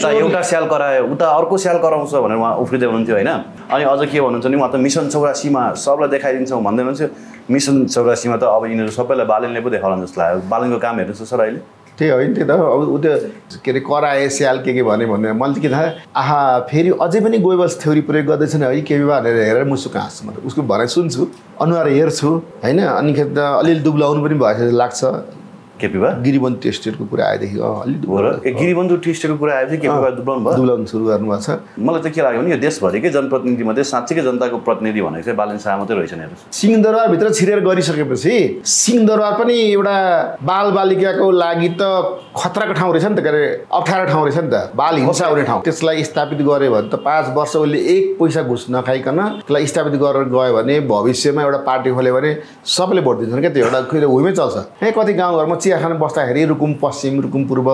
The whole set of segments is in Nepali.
यता एउटा स्याल करायो उता अर्को स्याल कराउँछ भनेर उहाँ उफ्रिँदै हुनुहुन्थ्यो होइन? अनि अझ के भन्नुहुन्छ भने उहाँ त मिसन चौरासीमा सबलाई देखाइदिन्छौँ भन्दै हुनुहुन्थ्यो। मिसन चौरासीमा त अब यिनीहरू सबैलाई बालनले पो देखाउला जस्तो लाग्यो। बालनको काम हेर्नुहोस् सर अहिले। त्यही होइन त्यही त। अब ऊ त्यो के अरे कराए स्याल के के भने मैले त के थाहा आहा फेरि अझै पनि गोइबल्स थ्योरी प्रयोग गर्दैछन् है के भनेर हेरेर मुसुक हाँस्छु म त उसको भनाइ सुन्छु अनुहार हेर्छु होइन? अनि त अलिअलि दुब्लाउनु पनि भएछ जस्तो लाग्छ। केपी भा गिरिबन्धु टेस्टहरूको कुरा आएदेखि अलिक गिरिबन्धु टिस्टेको कुरा आएपछि केपी भा दुब्लाउनु भयो? दुब्लाउनु सुरु गर्नुभएको छ। मलाई त के लाग्यो भने यो देशभरिकै जनप्रतिनिधि मध्ये साँच्चीकै जनताको प्रतिनिधि भनेको चाहिँ बालन शाह मात्रै रहेछन् हेर्नुहोस्। सिंहदरबारभित्र छिरेर गरिसकेपछि सिंहदरबार पनि एउटा बालबालिकाको लागि त खतराको ठाउँ रहेछ नि त के अरे अप्ठ्यारो ठाउँ रहेछ नि त। बाल हिंसा हुने ठाउँ। त्यसलाई स्थापित गऱ्यो भने त पाँच वर्ष उसले एक पैसा घुस नखाइकन त्यसलाई स्थापित गरेर गयो भने भविष्यमा एउटा पार्टी खोल्यो भने सबैले भोट दिन्छन् क्या त्यो एउटा हुमै चल्छ। ए कति गाउँघरमा चिया खान बस्दाखेरि रुकुम पश्चिम रुकुम पूर्व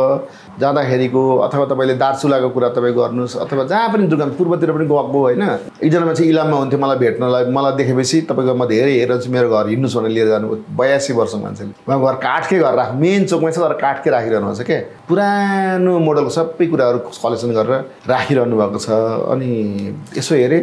जाँदाखेरिको अथवा तपाईँले दार्चुलाको कुरा तपाईँ गर्नुहोस् अथवा जहाँ पनि दुर्गा पूर्वतिर पनि गएको होइन। एकजना मान्छे इलाममा हुन्थ्यो मलाई भेट्नलाई मलाई देखेपछि तपाईँको म धेरै हेरेर चाहिँ मेरो घर हिँड्नुहोस् भनेर लिएर जानुभयो। बयासी वर्षको मान्छेले। उहाँ घर काठकै घर राख मेन चोकमै छ तर काठकै राखिरहनु भएको छ क्या पुरानो मोडलको सबै कुराहरू कलेक्सन गरेर राखिरहनु भएको छ। अनि यसो हेरेँ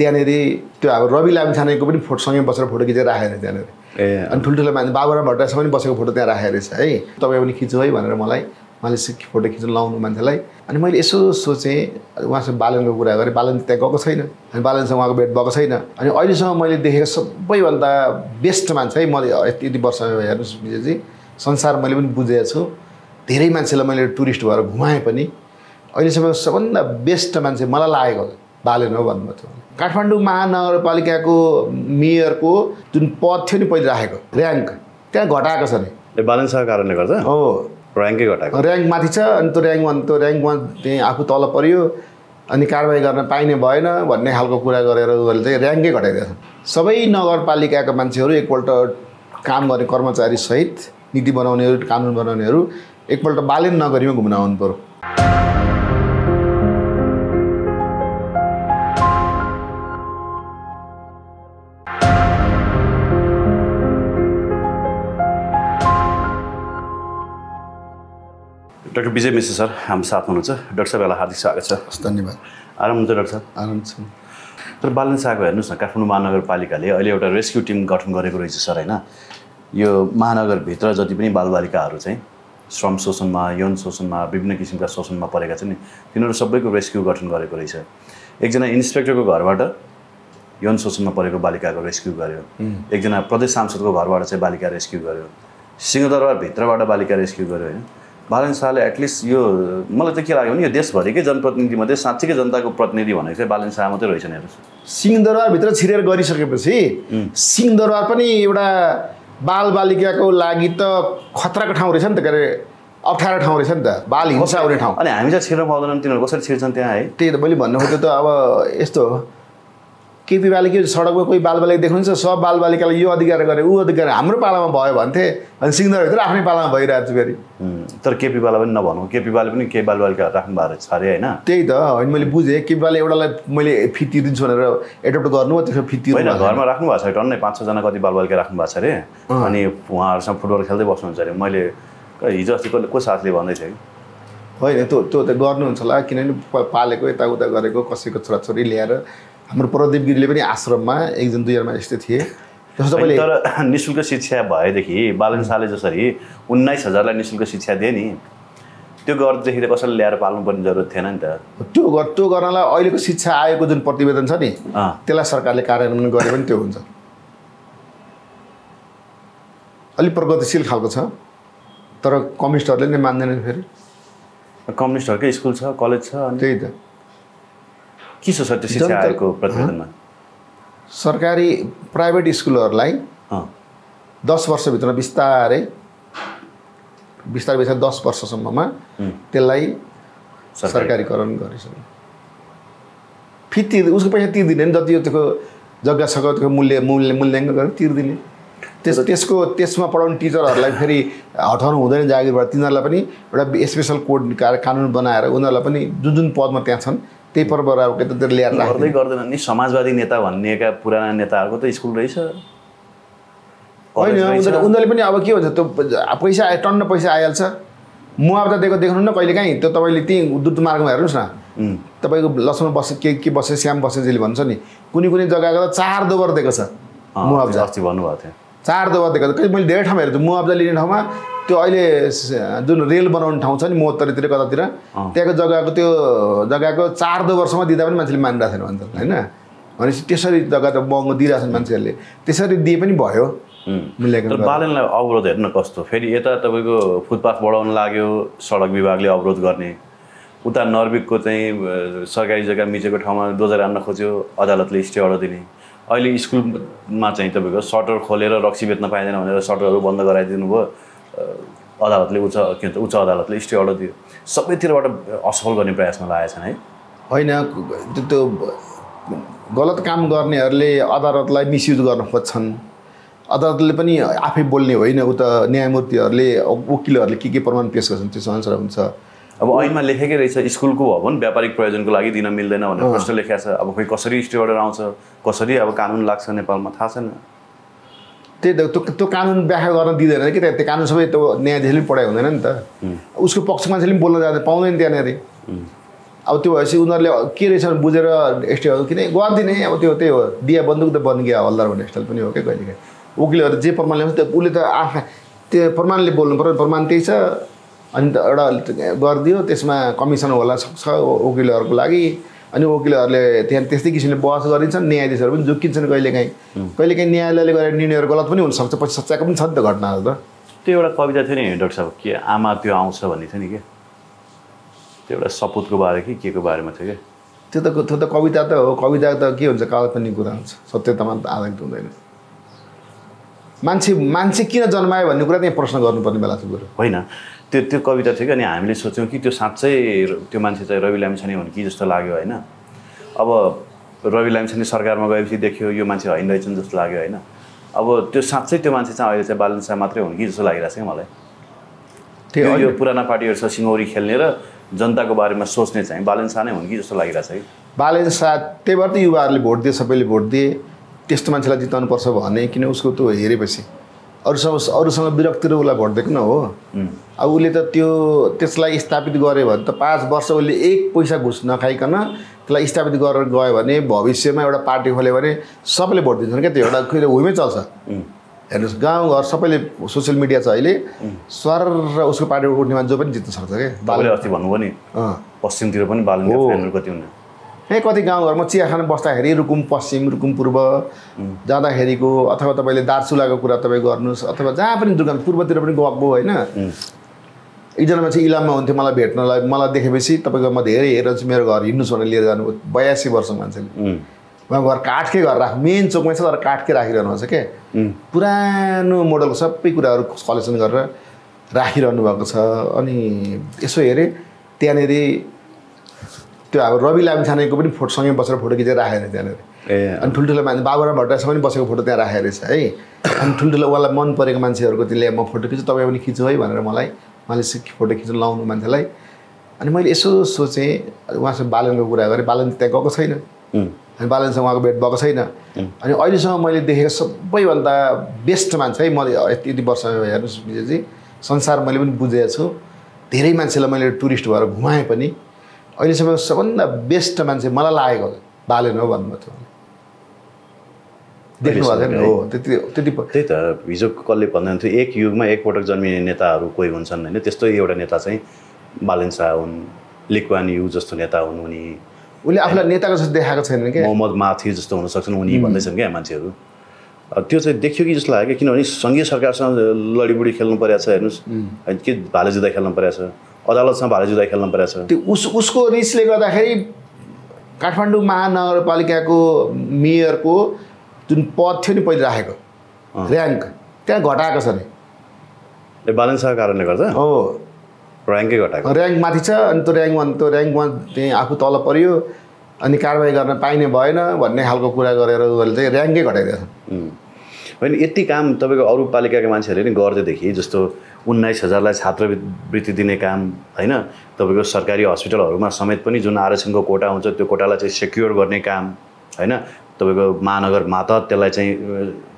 त्यहाँनिर त्यो अब रवि लामिछानेको पनि फोटो सँगै बसेर फोटो खिचेर राखेर त्यहाँनिर। ए अनि ठुल्ठुलो मान्छे बाबुराम भट्टराईसँग पनि बसेको फोटो त्यहाँ राखेको रहेछ है। तपाईँ पनि खिच्नु है भनेर मलाई उहाँले फोटो खिच्नु लाउनु मान्छेलाई। अनि मैले यसो सोचेँ उहाँसँग बालनको कुरा गरेँ। बालन त्यहाँ गएको छैन। अनि बालनसँग उहाँको भेट भएको छैन। अनि अहिलेसम्म मैले देखेको सबैभन्दा बेस्ट मान्छे है मैले यति यति वर्ष हेर्नुहोस् विजयजी संसार मैले पनि बुझेको छु। धेरै मान्छेलाई मैले टुरिस्ट भएर घुमाएँ पनि। अहिलेसम्म सबभन्दा बेस्ट मान्छे मलाई लागेको बालेन हो भन्नुभएको थियो। काठमाडौँ महानगरपालिकाको मेयरको जुन पद थियो नि पहिले राखेको ऱ्याङ्क त्यहाँ घटाएको छ नि। कारणले गर्दा? हो। ऱ्याङ्कै घटाएको। ऱ्याङ्क माथि छ अनि त्यो ऱ्याङ्कमा त्यो ऱ्याङ्कमा त्यही आफू तल पऱ्यो अनि कारवाही गर्न पाइने भएन भन्ने खालको कुरा गरेर उनीहरूले चाहिँ ऱ्याङ्कै घटाइदिएको छ। सबै नगरपालिकाका मान्छेहरू एकपल्ट काम गर्ने कर्मचारीसहित नीति बनाउनेहरू कानुन बनाउनेहरू एकपल्ट बालेन नगरीमा घुम्न आउनु पऱ्यो डाक्टर विजय मिश्र सर हाम्रो साथमा हुनुहुन्छ। डाक्टर साहबलाई हार्दिक स्वागत छ। हस् धन्यवाद। आराम हुन्छ डाक्टर साहब? आनन्द छ। तर बालन शाहको हेर्नुहोस् न काठमाडौँ महानगरपालिकाले अहिले एउटा रेस्क्यु टिम गठन गरेको रहेछ सर होइन? यो महानगरभित्र जति पनि बालबालिकाहरू चाहिँ श्रम शोषणमा यौन शोषणमा विभिन्न किसिमका शोषणमा परेका छन् नि तिनीहरू सबैको रेस्क्यु गठन गरेको रहेछ। एकजना इन्सपेक्टरको घरबाट यौन शोषणमा परेको बालिकाको रेस्क्यु गर्यो। एकजना प्रदेश सांसदको घरबाट चाहिँ बालिका रेस्क्यु गर्यो। सिंहदरबारभित्रबाट बालिका रेस्क्यु गर्यो होइन? बालन शाहले एटलिस्ट यो मलाई त के लाग्यो भने यो देशभरिकै जनप्रतिनिधिमध्ये साँच्चीकै जनताको प्रतिनिधि भनेको चाहिँ बालन शाह मात्रै रहेछन् हेर्नुहोस्। सिंहदरबारभित्र छिरेर गरिसकेपछि सिंहदरबार पनि एउटा बालबालिकाको लागि त खतराको ठाउँ रहेछ नि त के अरे अप्ठ्यारो ठाउँ रहेछ नि त बाल हिंसा हुने ठाउँ। अनि हामी चाहिँ छिर्न पाउँदैनौँ तिनीहरू कसरी छिर्छन् त्यहाँ है? त्यही त मैले भन्नु खोजेँ त अब यस्तो हो। केपी बालिका सडकमा कोही बालबालिका देख्नुहुन्छ? सब बालबालिकालाई यो अधिकार गरे ऊ अधिकार हाम्रो पालामा भयो भन्थे। अनि सिंहदरभित्र आफ्नै पालामा भइरहेको छु फेरि तर केपी बाला पनि नभनौँ। केपी बाले पनि केही बालबालिका राख्नु भएको रहेछ अरे होइन? त्यही त होइन मैले बुझेँ। केपी बाले एउटालाई मैले फी तिर्दिन्छु भनेर एडप्ट गर्नु हो त्यसको फी तिर्नु घरमा राख्नु भएको छ। टन्नै पाँच छजना कति बालबालिका राख्नु भएको छ अरे। अनि उहाँहरूसँग फुटबल खेल्दै बस्नुहुन्छ अरे। मैले हिजो अस्ति कसले को साथले भन्दै थियो? कि होइन त्यो त्यो त गर्नुहुन्छ होला। किनभने पालेको यताउता गरेको कसैको छोराछोरी ल्याएर हाम्रो प्रदीप गिरीले पनि आश्रममा एकजना दुईजना यस्तै थिए। जस्तो तपाईँले तर नि शुल्क शिक्षा भएदेखि बालन शाहले जसरी उन्नाइस हजारलाई नि शुल्क शिक्षा दिए नि त्यो गर्देखि त कसैले ल्याएर पाल्नुपर्ने जरुरत थिएन नि त। त्यो गर त्यो गर्नलाई अहिलेको शिक्षा आयोगको जुन प्रतिवेदन छ नि त्यसलाई सरकारले कार्यान्वयन गरे पनि त्यो हुन्छ। अलिक प्रगतिशील खालको छ तर कम्युनिस्टहरूले नै मान्दैनन् फेरि। कम्युनिस्टहरूकै स्कुल छ कलेज छ अनि त्यही त। के छ सर त्यो शिक्षा आयोगको प्रतिवेदनमा? सरकारी प्राइभेट स्कुलहरूलाई दस वर्षभित्र बिस्तारै बिस्तारै बिस्तारै दस वर्षसम्ममा त्यसलाई सरकारी। सरकारीकरण गरिसक्यो। फी तिर उसको पैसा तिर्दिने नि जति त्यसको जग्गा सगतको मूल्य मूल्य मूल्याङ्कन गरेर तिर्दिने त्यस त्यसको त्यसमा पढाउने टिचरहरूलाई फेरि हटाउनु हुँदैन जागिरबाट। तिनीहरूलाई पनि एउटा स्पेसल कोड कानुन बनाएर उनीहरूलाई पनि जुन जुन पदमा त्यहाँ छन् त्यही पदबाट अब त्यतातिर ल्याएर गर्दै गर्दैन नि समाजवादी नेता भनिएका पुराना नेताहरूको त स्कुल रहेछ। होइन। उनीहरूले पनि अब के भन्छ त्यो पैसा आयो टन्न पैसा आइहाल्छ। मुआवजा दिएको देख्नु न कहिले काहीँ त्यो तपाईँले त्यहीँ दुध मार्गमा हेर्नुहोस् न। तपाईँको लक्ष्मण बसे के के बसे श्याम बसेजीले भन्छ नि कुनै कुनै जग्गाको त चार दोबर दिएको छ। मुआवजा अस्ति भन्नुभएको थियो। चार दोबर दिएको छ। मैले धेरै ठाउँमा हेरेको छु। मुआवजा लिने ठाउँमा त्यो अहिले जुन रेल बनाउने ठाउँ छ नि मोहत्तरीतिर कतातिर त्यहाँको जग्गाको त्यो जग्गाको चार दोबरसम्म दिँदा पनि मान्छेले मानिरहेको छैन भन्छ होइन? भनेपछि त्यसरी जग्गा त महँगो दिइरहेको छन् मान्छेहरूले। त्यसरी दिए पनि भयो मूल्याङ्कन। बालनलाई अवरोध हेर्नु कस्तो? फेरि यता तपाईँको फुटपाथ बढाउन लाग्यो सडक विभागले अवरोध गर्ने। उता नर्विकको चाहिँ सरकारी जग्गा मिचेको ठाउँमा डोजर हान्न खोज्यो अदालतले स्टे अर्डर दिने। अहिले स्कुलमा चाहिँ तपाईँको सटर खोलेर रक्सी बेच्न पाइँदैन भनेर सटरहरू बन्द गराइदिनु भयो अदालतले उच्च के भन्छ उच्च अदालतले स्टे अर्डर दियो। सबैतिरबाट असफल गर्ने प्रयासमा लागेका छन् है। होइन त्यो त्यो गलत काम गर्नेहरूले अदालतलाई मिसयुज गर्न खोज्छन्। अदालतले पनि आफै बोल्ने होइन उता न्यायमूर्तिहरूले वकिलहरूले के के प्रमाण पेस गर्छन् त्यसो अनुसार हुन्छ। अब ऐनमा लेखेकै रहेछ स्कुलको भवन व्यापारिक प्रयोजनको लागि दिन मिल्दैन भनेर प्रश्न लेखेको छ। अब खोइ कसरी स्टे अर्डर आउँछ कसरी अब कानुन लाग्छ नेपालमा थाहा छैन। त्यो त्यो कानुन व्याख्या गर्न दिँदैन कि त्यो त्यो कानुन सबै त्यो न्यायाधीशले पनि पढाइ हुँदैन नि त। उसको पक्षको मान्छेले पनि बोल्न जाँदैन पाउँदैन त्यहाँनिर। अब त्यो भएपछि उनीहरूले के रहेछ बुझेर एसटीहरू किन गरिदिने अब त्यो त्यही हो। दिया बन्दुक त बन गया हल्दार भन्ने स्टाइल पनि हो क्या कहिले काहीँ वकिलहरू जे प्रमाण ल्याउँछ त्यो उसले त आँखा त्यो प्रमाणले बोल्नु पऱ्यो प्रमाण त्यही छ। अनि त एउटा गरिदियो त्यसमा कमिसन होला सक्छ वकिलहरूको लागि। अनि वकिलहरूले त्यहाँ त्यस्तै किसिमले बहस गरिन्छन् न्यायाधीशहरू पनि झुक्किन्छन् कहिलेकाहीँ। कहिलेकाहीँ न्यायालयले गरेर निर्णयहरू गलत पनि हुनसक्छ पछि सच्याएको पनि छ नि त घटनाहरू त। त्यो एउटा कविता थियो नि डाक्टर साहब के आमा त्यो आउँछ भन्ने थियो नि के? त्यो एउटा सपुतको बारे कि के को बारेमा थियो क्या त्यो त त्यो त कविता त हो कविता त के हुन्छ काल्पनिक कुरा हुन्छ सत्यतामा त आधारित हुँदैन। मान्छे मान्छे किन जन्मायो भन्ने कुरा त्यहाँ प्रश्न गर्नुपर्ने बेला छ कुरो होइन त्यो त्यो कविता थियो कि अनि हामीले सोच्यौँ कि त्यो साँच्चै त्यो मान्छे चाहिँ रवि लामिछाने हुन् कि जस्तो लाग्यो होइन। अब रवि लामिछाने सरकारमा गएपछि देखियो यो मान्छे होइन रहेछन् जस्तो लाग्यो होइन। अब त्यो साँच्चै त्यो मान्छे चाहिँ अहिले चाहिँ बालन शाह मात्रै हुन् कि जस्तो लागिरहेको छ क्या मलाई। त्यो यो- पुराना पार्टीहरूसँग सिङ्गौरी खेल्ने र जनताको बारेमा सोच्ने चाहिँ बालन शाह नै हुन् कि जस्तो लागिरहेछ कि? बालेन शाह त्यही भएर त युवाहरूले भोट दिए सबैले भोट दिए। त्यस्तो मान्छेलाई जिताउनुपर्छ भने किन उसको त्यो हेरेपछि? अरूसँग अरूसँग विरक्तिर उसलाई भोट दिएको न हो। अब उसले त त्यो त्यसलाई स्थापित गर्यो भने त पाँच वर्ष उसले एक पैसा घुस नखाइकन त्यसलाई स्थापित गरेर गयो भने भविष्यमा एउटा पार्टी खोल्यो भने सबैले भोट दिन्छन् क्या त्यो एउटा कहिले हुमै चल्छ। हेर्नुहोस् गाउँघर सबैले सोसियल मिडिया छ अहिले। स्वर र उसको पार्टीबाट उठ्ने मान्छे जो पनि जित्न सक्छ क्या। अस्ति भन्नुभयो नि पश्चिमतिर पनि यहीँ कति गाउँघरमा चिया खान बस्दाखेरि रुकुम पश्चिम रुकुम पूर्व जाँदाखेरिको अथवा तपाईँले दार्चुलाको कुरा तपाईँ गर्नुहोस् अथवा जहाँ पनि दुर्गा पूर्वतिर पनि गएको होइन। एकजना मान्छे इलाममा हुन्थ्यो मलाई भेट्नलाई। मलाई देखेपछि तपाईँको म धेरै हेरेर चाहिँ मेरो घर हिँड्नुहोस् भनेर लिएर जानुभयो। बयासी वर्षको मान्छेले। उहाँ घर काठकै घर राख मेन चोकमै छ तर काठकै राखिरहनु भएको छ क्या पुरानो मोडलको सबै कुराहरू कलेक्सन गरेर राखिरहनु भएको छ। अनि यसो हेरेँ त्यहाँनिर त्यो अब रवि लामिछानेको पनि फोटो सँगै बसेर फोटो खिचेर राखेर त्यहाँनिर। ए। अनि ठुल्ठुलो मान्छे बाबुराम भट्टराईसँग पनि बसेको फोटो त्यहाँ राखेको रहेछ है। अनि ठुल्ठुलो उहाँलाई मन परेको मान्छेहरूको त्यसले म फोटो खिच्छु तपाईँ पनि खिच्नु है भनेर मलाई उहाँले सिक- फोटो खिच्नु लाउनु मान्छेलाई। अनि मैले यसो सोचेँ उहाँसँग बालनको कुरा गरेँ बालन त्यहाँ गएको छैन। अनि बालनसँग उहाँको भेट भएको छैन। अनि अहिलेसम्म मैले देखेको सबैभन्दा बेस्ट मान्छे है मैले यति यति वर्ष हेर्नुहोस् विजयजी संसार मैले पनि बुझेको छु। धेरै मान्छेलाई मैले टुरिस्ट भएर घुमाएँ पनि। अहिलेसम्म सबभन्दा बेस्ट मान्छे मलाई लागेको बालेन हो भन्नुभएको थियो देख्नु भएको छैन हो। त्यति त्यही त हिजो कसले भन्दैन थियो एक युगमा एकपटक जन्मिने नेताहरू कोही हुन्छन् होइन? त्यस्तो एउटा नेता चाहिँ बालन शाह हुन् लिक्वान यु जस्तो नेता हुन् उनी। उसले आफूलाई नेताको जस्तो देखाएको छैन क्या। मोहम्मद माथि जस्तो हुन सक्छन् उनी भन्दैछन् क्या मान्छेहरू। त्यो चाहिँ देखियो कि जस्तो लाग्यो कि किनभने सङ्घीय सरकारसँग लडीबुडी खेल्नु परेको छ हेर्नुहोस्। के भाले जुदा खेल्नु परेको छ। अदालतसँग भाले जुदा खेल्नु परेको छ त्यो उस उसको रिसले गर्दाखेरि काठमाडौँ महानगरपालिकाको मेयरको जुन पद थियो नि पहिले राखेको ऱ्याङ्क त्यहाँ घटाएको छ नि। ए बालन शाह कारणले गर्दा? हो। ऱ्याङ्कै घटाएको। ऱ्याङ्क माथि छ अनि त्यो ऱ्याङ्कमा त्यो ऱ्याङ्कमा त्यही आफू तल पऱ्यो अनि कारवाही गर्न पाइने भएन भन्ने खालको कुरा गरेर उनीहरूले चाहिँ ऱ्याङ्कै घटाइदिएको छ. होइन यति काम तपाईँको अरू पालिकाका मान्छेहरूले नि गर्दैदेखि जस्तो उन्नाइस हजारलाई छात्रवृत्ति दिने काम होइन? तपाईँको सरकारी हस्पिटलहरूमा समेत पनि जुन आरक्षणको कोटा हुन्छ त्यो कोटालाई चाहिँ सेक्योर गर्ने काम होइन? तपाईँको महानगर मातहत त्यसलाई चाहिँ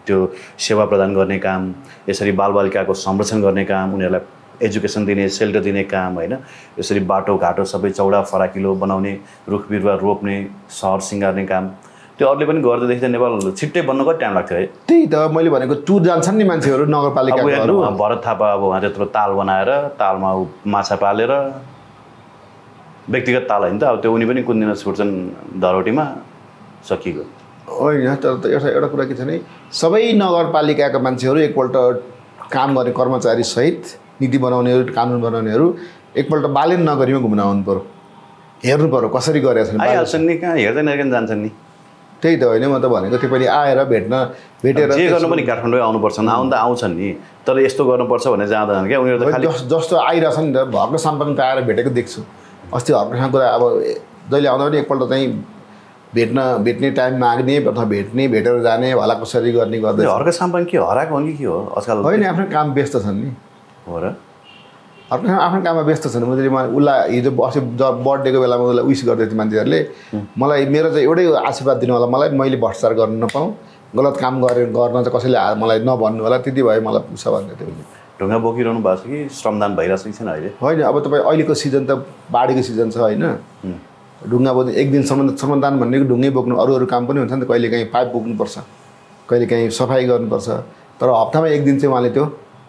त्यो सेवा प्रदान गर्ने काम यसरी बालबालिकाको संरक्षण गर्ने काम उनीहरूलाई एजुकेसन दिने सेल्टर दिने काम होइन? यसरी बाटोघाटो सबै चौडा फराकिलो बनाउने रुख बिरुवा रोप्ने सहर सिँगार्ने काम। त्यो अरूले पनि गर्दैदेखि त नेपाल छिट्टै बन्नु कति टाइम लाग्थ्यो है? त्यही त मैले भनेको टुर जान्छन् नि मान्छेहरू नगरपालिकाहरू। भरत थापा अब उहाँ त्यत्रो ताल बनाएर तालमा माछा पालेर व्यक्तिगत ताल होइन त अब त्यो उनी पनि कुन दिन छुट्छन् धरोटीमा सकिएको। होइन तर त एउटा एउटा कुरा के छ भने सबै नगरपालिकाका मान्छेहरू एकपल्ट काम गर्ने कर्मचारी सहित नीति बनाउनेहरू कानुन बनाउनेहरू एकपल्ट बालेन नगरीमा घुम्न आउनु पऱ्यो हेर्नु पऱ्यो कसरी गरेका छन् नि कहाँ हेर्दैन हेर्दैन जान्छन् नि। त्यही त होइन म त भनेको त्यो पनि आएर भेट्न भेटेर जे गर्नु पनि काठमाडौँ आउनुपर्छ आउनु त आउँछन् नि। तर यस्तो गर्नुपर्छ भनेर जाँदैनन् क्या। उनीहरू त जस- जस्तो आइरहेछ नि त भर्खर साम्पाङ त आएर भेटेको देख्छु। अस्ति हर्कसँग कुरा अब जहिले आउँदा पनि एकपल्ट चाहिँ भेट्न भेट्ने टाइम माग्ने अथवा भेट्ने भेटेर जाने भला कसरी गर्ने गर्दै हर्क साम्पाङ के हराएको हो कि के हो? आजकल होइन आफ्नो काम व्यस्त छन् नि। हो र? अर्को आफ्नो काममा व्यस्त छन्। मैले उसलाई हिजो अस्ति बर्थडेको बेलामा उसलाई विस गर्दै थियो मान्छेहरूले। मलाई मेरो चाहिँ एउटै आशीर्वाद दिनु होला। मलाई मैले भ्रष्टाचार गर्न नपाऊँ। गलत काम गरे गर्न चाहिँ कसैले मलाई नभन्नु होला। त्यति भए मलाई पुग्छ भन्दै थियो। ढुङ्गा बोकिरहनु भएको छ कि? श्रमदान भइरहेको छैन अहिले? होइन अब तपाईँ अहिलेको सिजन त बाढीको सिजन छ होइन। ढुङ्गा बोक्नु एक दिनसम्म श्रमदान भनेको ढुङ्गै बोक्नु? अरू अरू काम पनि हुन्छ नि त। कहिले काहीँ पाइप बोक्नुपर्छ। कहिले काहीँ सफाइ गर्नुपर्छ। तर हप्तामा एक दिन चाहिँ उहाँले त्यो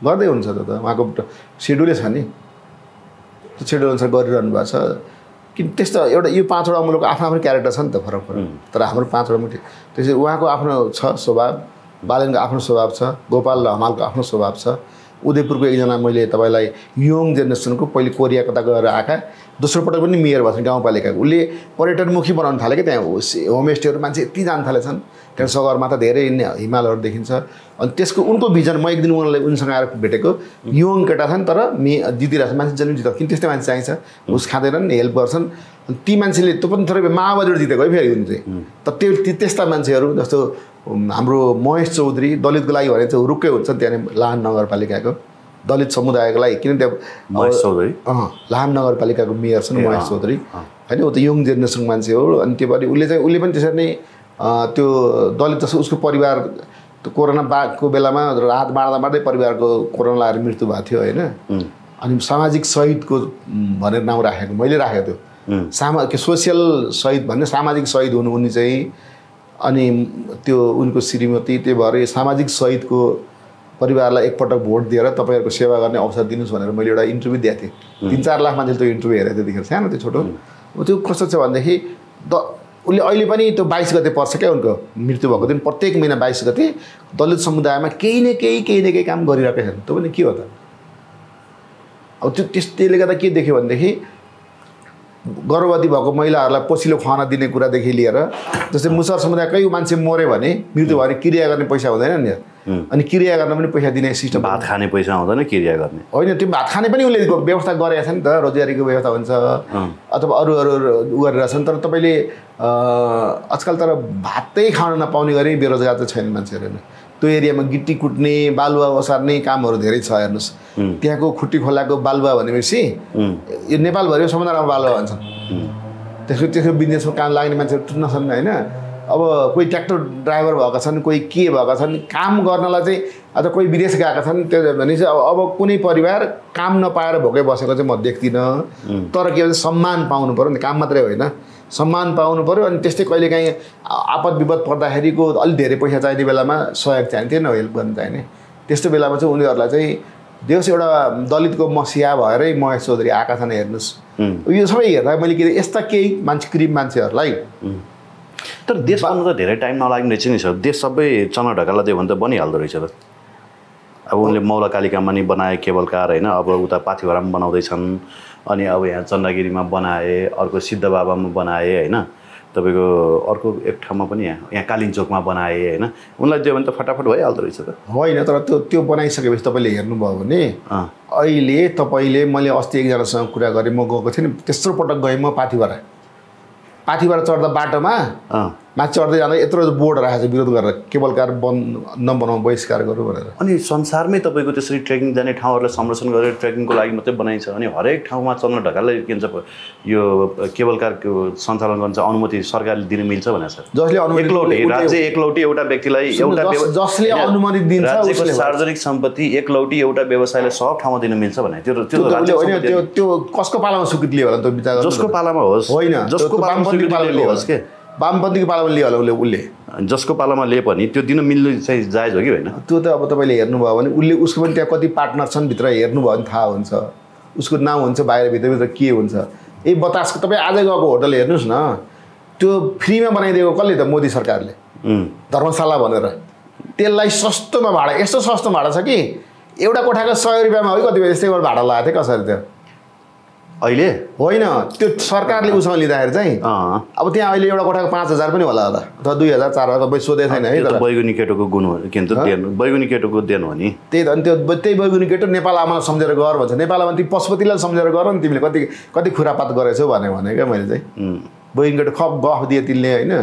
गर्दै हुन्छ त उहाँको सेड्युलै छ नि। त्यो सेड्युल अनुसार गरिरहनु भएको छ। कि त्यस्तो एउटा यो पाँचवटा मुलुकको आफ्नो आफ्नो क्यारेक्टर छ नि त फरक फरक। तर हाम्रो पाँचवटा मुठी त्यसरी उहाँको आफ्नो छ स्वभाव बालनको आफ्नो स्वभाव छ गोपाल र हमालको आफ्नो स्वभाव छ। उदयपुरको एकजना मैले तपाईँलाई यङ जेनेरेसनको पहिले कोरिया कता गएर आएका। दोस्रो पटक पनि मेयर भएको छ गाउँपालिकाको। उसले पर्यटनमुखी बनाउनु थाल्यो क्या त्यहाँ होमस्टेहरू मान्छे यति जान थालेछन्। त्यहाँ सगरमाथा धेरै हिमालहरू देखिन्छ। अनि त्यसको उनको भिजन म एक दिन उनलाई उनसँग आएर भेटेको। यङ केटा छन् तर मे जितिरहेको छ मान्छे जन्म जिताएको किन त्यस्तै मान्छे चाहिन्छ? उस खाँदैनन् हेल्प गर्छन्। अनि ती मान्छेले त्यो पनि थोरै माओवादीबाट जितेको है फेरि उनी चाहिँ। त त्यो ती- त्यस्ता मान्छेहरू जस्तो हाम्रो महेश चौधरी दलितको लागि भने चाहिँ रुक्कै हुन्छ त्यहाँनिर लाहान नगरपालिकाको। दलित समुदायको लागि किन त्यहाँ लाहान नगरपालिकाको मेयर छन् महेश चौधरी। होइन ऊ त यङ जेनेरेसनको मान्छे हो। अनि त्यो पनि उसले चाहिँ उसले पनि त्यसरी नै त्यो दलित जस्तो उसको परिवार कोरोना बाको बेलामा राहत बाँड्दा बाँड्दै परिवारको कोरोना लागेर मृत्यु भएको थियो होइन। अनि सामाजिक शहीदको उम्, भनेर नाउँ राखेको मैले राखेको थियो सामा के सोसियल शहीद भन्ने सामाजिक शहीद हुनु उनी चाहिँ अनि त्यो उनको श्रीमती त्यही भएर सामाजिक शहीदको परिवारलाई एकपटक भोट दिएर तपाईँहरूको सेवा गर्ने अवसर दिनुहोस् भनेर मैले एउटा इन्टरभ्यू दिएको थिएँ। तिन चार लाख मान्छेले त्यो इन्टरभ्यू हेरेको त्यतिखेर। सानो त्यो छोटो। त्यो कस्तो छ भनेदेखि द उसले अहिले पनि त्यो बाइस गते पर्छ क्या उनको मृत्यु भएको दिन। प्रत्येक महिना बाइस गते दलित समुदायमा केही न केही केही न केही काम गरिरहेकै छन्। त्यो पनि के हो त? अब त्यो त्यस त्यसले गर्दा के देख्यो भनेदेखि गर्भवती भएको महिलाहरूलाई पोसिलो खुवाउन दिने कुरादेखि लिएर जस्तै मुसर समुदायकै मान्छे मऱ्यो भने मृत्यु भयो भने क्रिया गर्ने पैसा हुँदैन नि अनि क्रिया गर्न पनि पैसा दिने सिस्टम भात खाने पैसा आउँदैन क्रिया गर्ने। होइन त्यो भात खाने पनि उसले व्यवस्था गरेको छ नि त रोजगारीको व्यवस्था हुन्छ। अथवा अरू अरू उ गरेर छन् तर तपाईँले आजकल तर भातै खान नपाउने गरी बेरोजगार चाहिँ छैन मान्छेहरू त्यो एरियामा गिटी कुट्ने बालुवा ओसार्ने कामहरू धेरै छ हेर्नुहोस्। त्यहाँको खुट्टी खोलाको बालुवा भनेपछि यो नेपालभरि समुद्रमा बालुवा भन्छन्। त्यसको त्यसको बिजनेसमा काम लाग्ने मान्छेहरू टुट्न छन् होइन। अब कोही ट्र्याक्टर ड्राइभर भएका छन् कोही के भएका छन् काम गर्नलाई चाहिँ अथवा कोही विदेश गएका छन् त्यो भने चाहिँ अब अब कुनै परिवार काम नपाएर भोकै बसेको चाहिँ म देख्दिनँ। तर के भन्छ सम्मान पाउनु पऱ्यो नि काम मात्रै होइन। सम्मान पाउनु पऱ्यो अनि त्यस्तै कहिलेकाहीँ आपद विपद पर्दाखेरिको अलिक धेरै पैसा चाहिने बेलामा सहयोग चाहिन्थ्यो न हेल्प गर्न चाहिने। त्यस्तो बेलामा चाहिँ उनीहरूलाई चाहिँ देउस एउटा दलितको मसिया भएरै महेश चौधरी आएका छन् हेर्नुहोस् यो सबै हेर्दा मैले के यस्ता केही मान्छे क्रिम मान्छेहरूलाई तर देश बन्नु त धेरै टाइम नलाग्ने रहेछ नि सर देश सबै चना ढकाला दियो भने त बनिहाल्दो रहेछ त। अब उनले मौला कालिकामा नि बनाए केबल कार होइन अब उता पाथिभरामा बनाउँदैछन्। अनि अब यहाँ चन्द्रगिरीमा बनाए अर्को सिद्ध बाबामा बनाए होइन। तपाईँको अर्को एक ठाउँमा पनि यहाँ यहाँ कालिम्चोकमा बनाए होइन। उनलाई दियो भने त फटाफट भइहाल्दो रहेछ त। होइन तर त्यो त्यो बनाइसकेपछि तपाईँले हेर्नुभयो भने अहिले तपाईँले मैले अस्ति एकजनासँग कुरा गरेँ म गएको थिएँ नि तेस्रो पटक गएँ म पाथिभरा। पाथिभरा चढ्दा बाटोमा माथि चढ्दै जाँदा यत्रो बोर्ड राखेको छ विरोध गरेर। केबल कार बन्द नबनाऊ बहिष्कार गरौँ भनेर। अनि संसारमै तपाईँको त्यसरी ट्रेकिङ जाने ठाउँहरूलाई संरक्षण गरेर ट्रेकिङको लागि मात्रै बनाइन्छ। अनि हरेक ठाउँमा चल्न ढकाललाई के भन्छ यो केबल कारको सञ्चालन गर्न चाहिँ अनुमति सरकारले दिन मिल्छ भनेर छ जसले एकलौटी राज्य एकलौटी एउटा व्यक्तिलाई एउटा जसले अनुमति दिन्छ सार्वजनिक सम्पत्ति एकलौटी एउटा व्यवसायलाई सब ठाउँमा दिन मिल्छ भने। त्यो त्यो त्यो त्यो त्यो कसको पालामा स्वीकृति लियो होला नि त विचार जसको। पालामा होस्। होइन जसको त्यो पालामा स्वीकृति लियो होस् के। वामपन्थीको पालामा लियो होला उसले उसले। जसको पालामा लिए पनि त्यो दिन मिल्नु चाहिँ जायज हो कि होइन? त्यो त अब तपाईँले हेर्नुभयो भने उसले उसको पनि त्यहाँ कति पार्टनर छन् भित्र हेर्नुभयो भने थाहा हुन्छ। उसको नाम हुन्छ बाहिर भित्रभित्र के हुन्छ। यही बतासको तपाईँ आज गएको होटल हेर्नुहोस् न। त्यो फ्रीमा बनाइदिएको कसले त मोदी सरकारले? धर्मशाला भनेर। त्यसलाई सस्तोमा भाडा यस्तो सस्तो भाडा छ कि? एउटा कोठाको सय रुपियाँमा है कति बेला यस्तै भाडा लगाएको थियो कसरी त्यो? अहिले? होइन त्यो सरकारले उसँग लिँदाखेरि चाहिँ अब त्यहाँ अहिले एउटा कोठाको पाँच हजार पनि होला होला अथवा दुई हजार चार हजार सोधेको छैन है बैगुनी केटोको गुण हो के बैगुनी केटोको देन हो नि। त्यही त अनि त्यो त्यही बैगुनी केटो नेपाल आमालाई सम्झेर गर भन्छ। नेपाल आमा ती पशुपतिलाई सम्झेर गर नि तिमीले कति कति खुरापात गरेछौ भने भने क्या मैले चाहिँ। बैगुनी केटो खप गफ दिए तिनले होइन।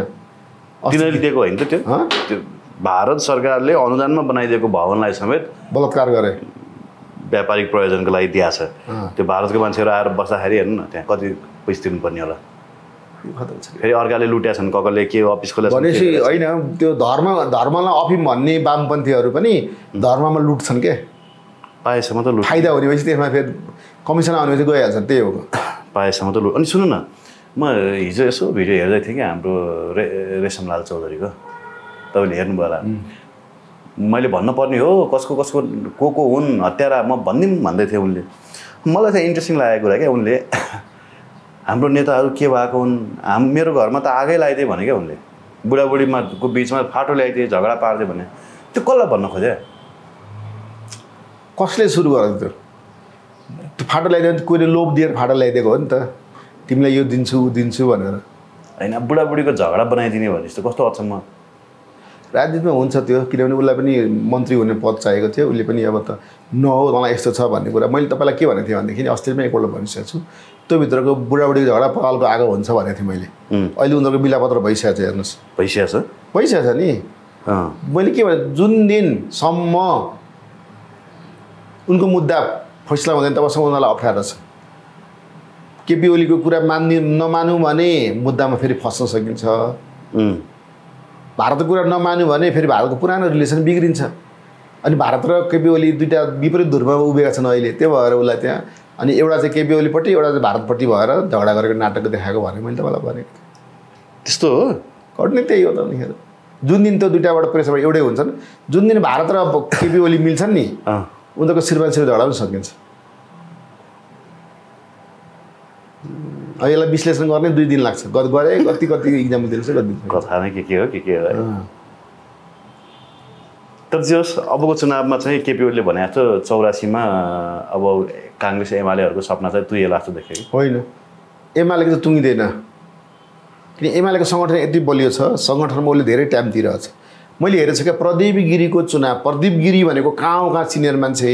तिनीहरूले दिएको होइन त? त्यो भारत सरकारले अनुदानमा बनाइदिएको भवनलाई समेत बलात्कार गरे। व्यापारिक प्रयोजनको लागि दिएको छ। त्यो भारतको मान्छेहरू आएर बस्दाखेरि हेर्नु न त्यहाँ कति पैसा तिर्नुपर्ने होला। फेरि अर्काले लुट्या छन् ककले के अफिस खोलेको छन्, भनेपछि होइन त्यो धर्म धर्मलाई अफिम भन्ने वामपन्थीहरू पनि धर्ममा लुट्छन् के। पाएसम्म त लुट। फाइदा हुने भएपछि त्यसमा फेरि कमिसन आउने भएपछि गइहाल्छन् त्यही हो। पाएसम्म त लुट। अनि सुन्नु न म हिजो यसो भिडियो हेर्दै थिएँ कि हाम्रो रे रेशमलाल चौधरीको। तपाईँले हेर्नुभयो होला। मैले भन्नुपर्ने हो कसको कसको को को हुन् हत्यारा म भनिदिउँ भन्दै थिएँ उनले। मलाई चाहिँ इन्ट्रेस्टिङ लागेको कुरा क्या उनले। हाम्रो नेताहरू के भएको हुन् हाम मेरो घरमा त आगै लगाइदिए भने क्या उनले। बुढाबुढीमा को बिचमा फाटो ल्याइदिए झगडा पारिदिए भने। त्यो कसलाई भन्न खोज्यो कसले सुरु गरेको त्यो? त्यो फाटो ल्याइदियो भने कोहीले लोभ दिएर फाटो ल्याइदिएको हो नि त। तिमीलाई यो दिन्छु ऊ दिन्छु भनेर। होइन बुढाबुढीको झगडा बनाइदिने भने जस्तो कस्तो अचम्म। राजनीतिमा हुन्छ त्यो किनभने उसलाई पनि मन्त्री हुने पद चाहिएको थियो। उसले पनि अब त नहो मलाई यस्तो छ भन्ने कुरा। मैले तपाईँलाई के भनेको थिएँ भनेदेखि अस्ति पनि एकपल्ट भनिसकेको छु। त्यो भित्रको बुढाबुढीको झगडा पकालको आगो हुन्छ भनेको थिएँ मैले। अहिले उनीहरूको बिलापत्र भइसकेको छ हेर्नुहोस्। भइसकेको छ? भइसकेको छ नि। मैले के भने जुन दिनसम्म उनको मुद्दा फैसला हुँदैन तबसम्म उनीहरूलाई अप्ठ्यारो छ। केपी ओलीको कुरा मान्ने नमानु भने मुद्दामा फेरि फस्न सकिन्छ। भारतको कुरा नमान्यो भने फेरि भारतको पुरानो रिलेसन बिग्रिन्छ। अनि भारत र केपी ओली दुइटा विपरीत ध्रुवमा उभिएका छन् अहिले। त्यो भएर उसलाई त्यहाँ अनि एउटा चाहिँ केपी ओलीपट्टि एउटा चाहिँ भारतपट्टि भएर झगडा गरेको नाटक देखाएको भने मैले तपाईँलाई भनेको त्यस्तो हो? घट्ने त्यही हो त उनीहरू। जुन दिन त्यो दुइटाबाट प्रेसरबाट एउटै हुन्छन् जुन दिन भारत र केपी ओली मिल्छन् नि उनीहरूको श्रीमान श्री झगडा पनि सकिन्छ अब यसलाई विश्लेषण गर्ने दुई दिन लाग्छ। गत गरे कति कति इक्जाम दिन्छ कति नै के के हो के के हो तर जे होस् अबको चुनावमा चाहिँ केपी ओलीले भने जस्तो चौरासीमा अब काङ्ग्रेस एमालेहरूको सपना चाहिँ तुइएला जस्तो देखेँ होइन। एमालेको त टुङ्गिँदैन। किन एमालेको सङ्गठन यति बलियो छ सङ्गठनमा उसले धेरै टाइम दिइरहेछ। मैले हेरेको छु क्या प्रदीप गिरीको चुनाव प्रदीप गिरी भनेको कहाँ कहाँ सिनियर मान्छे?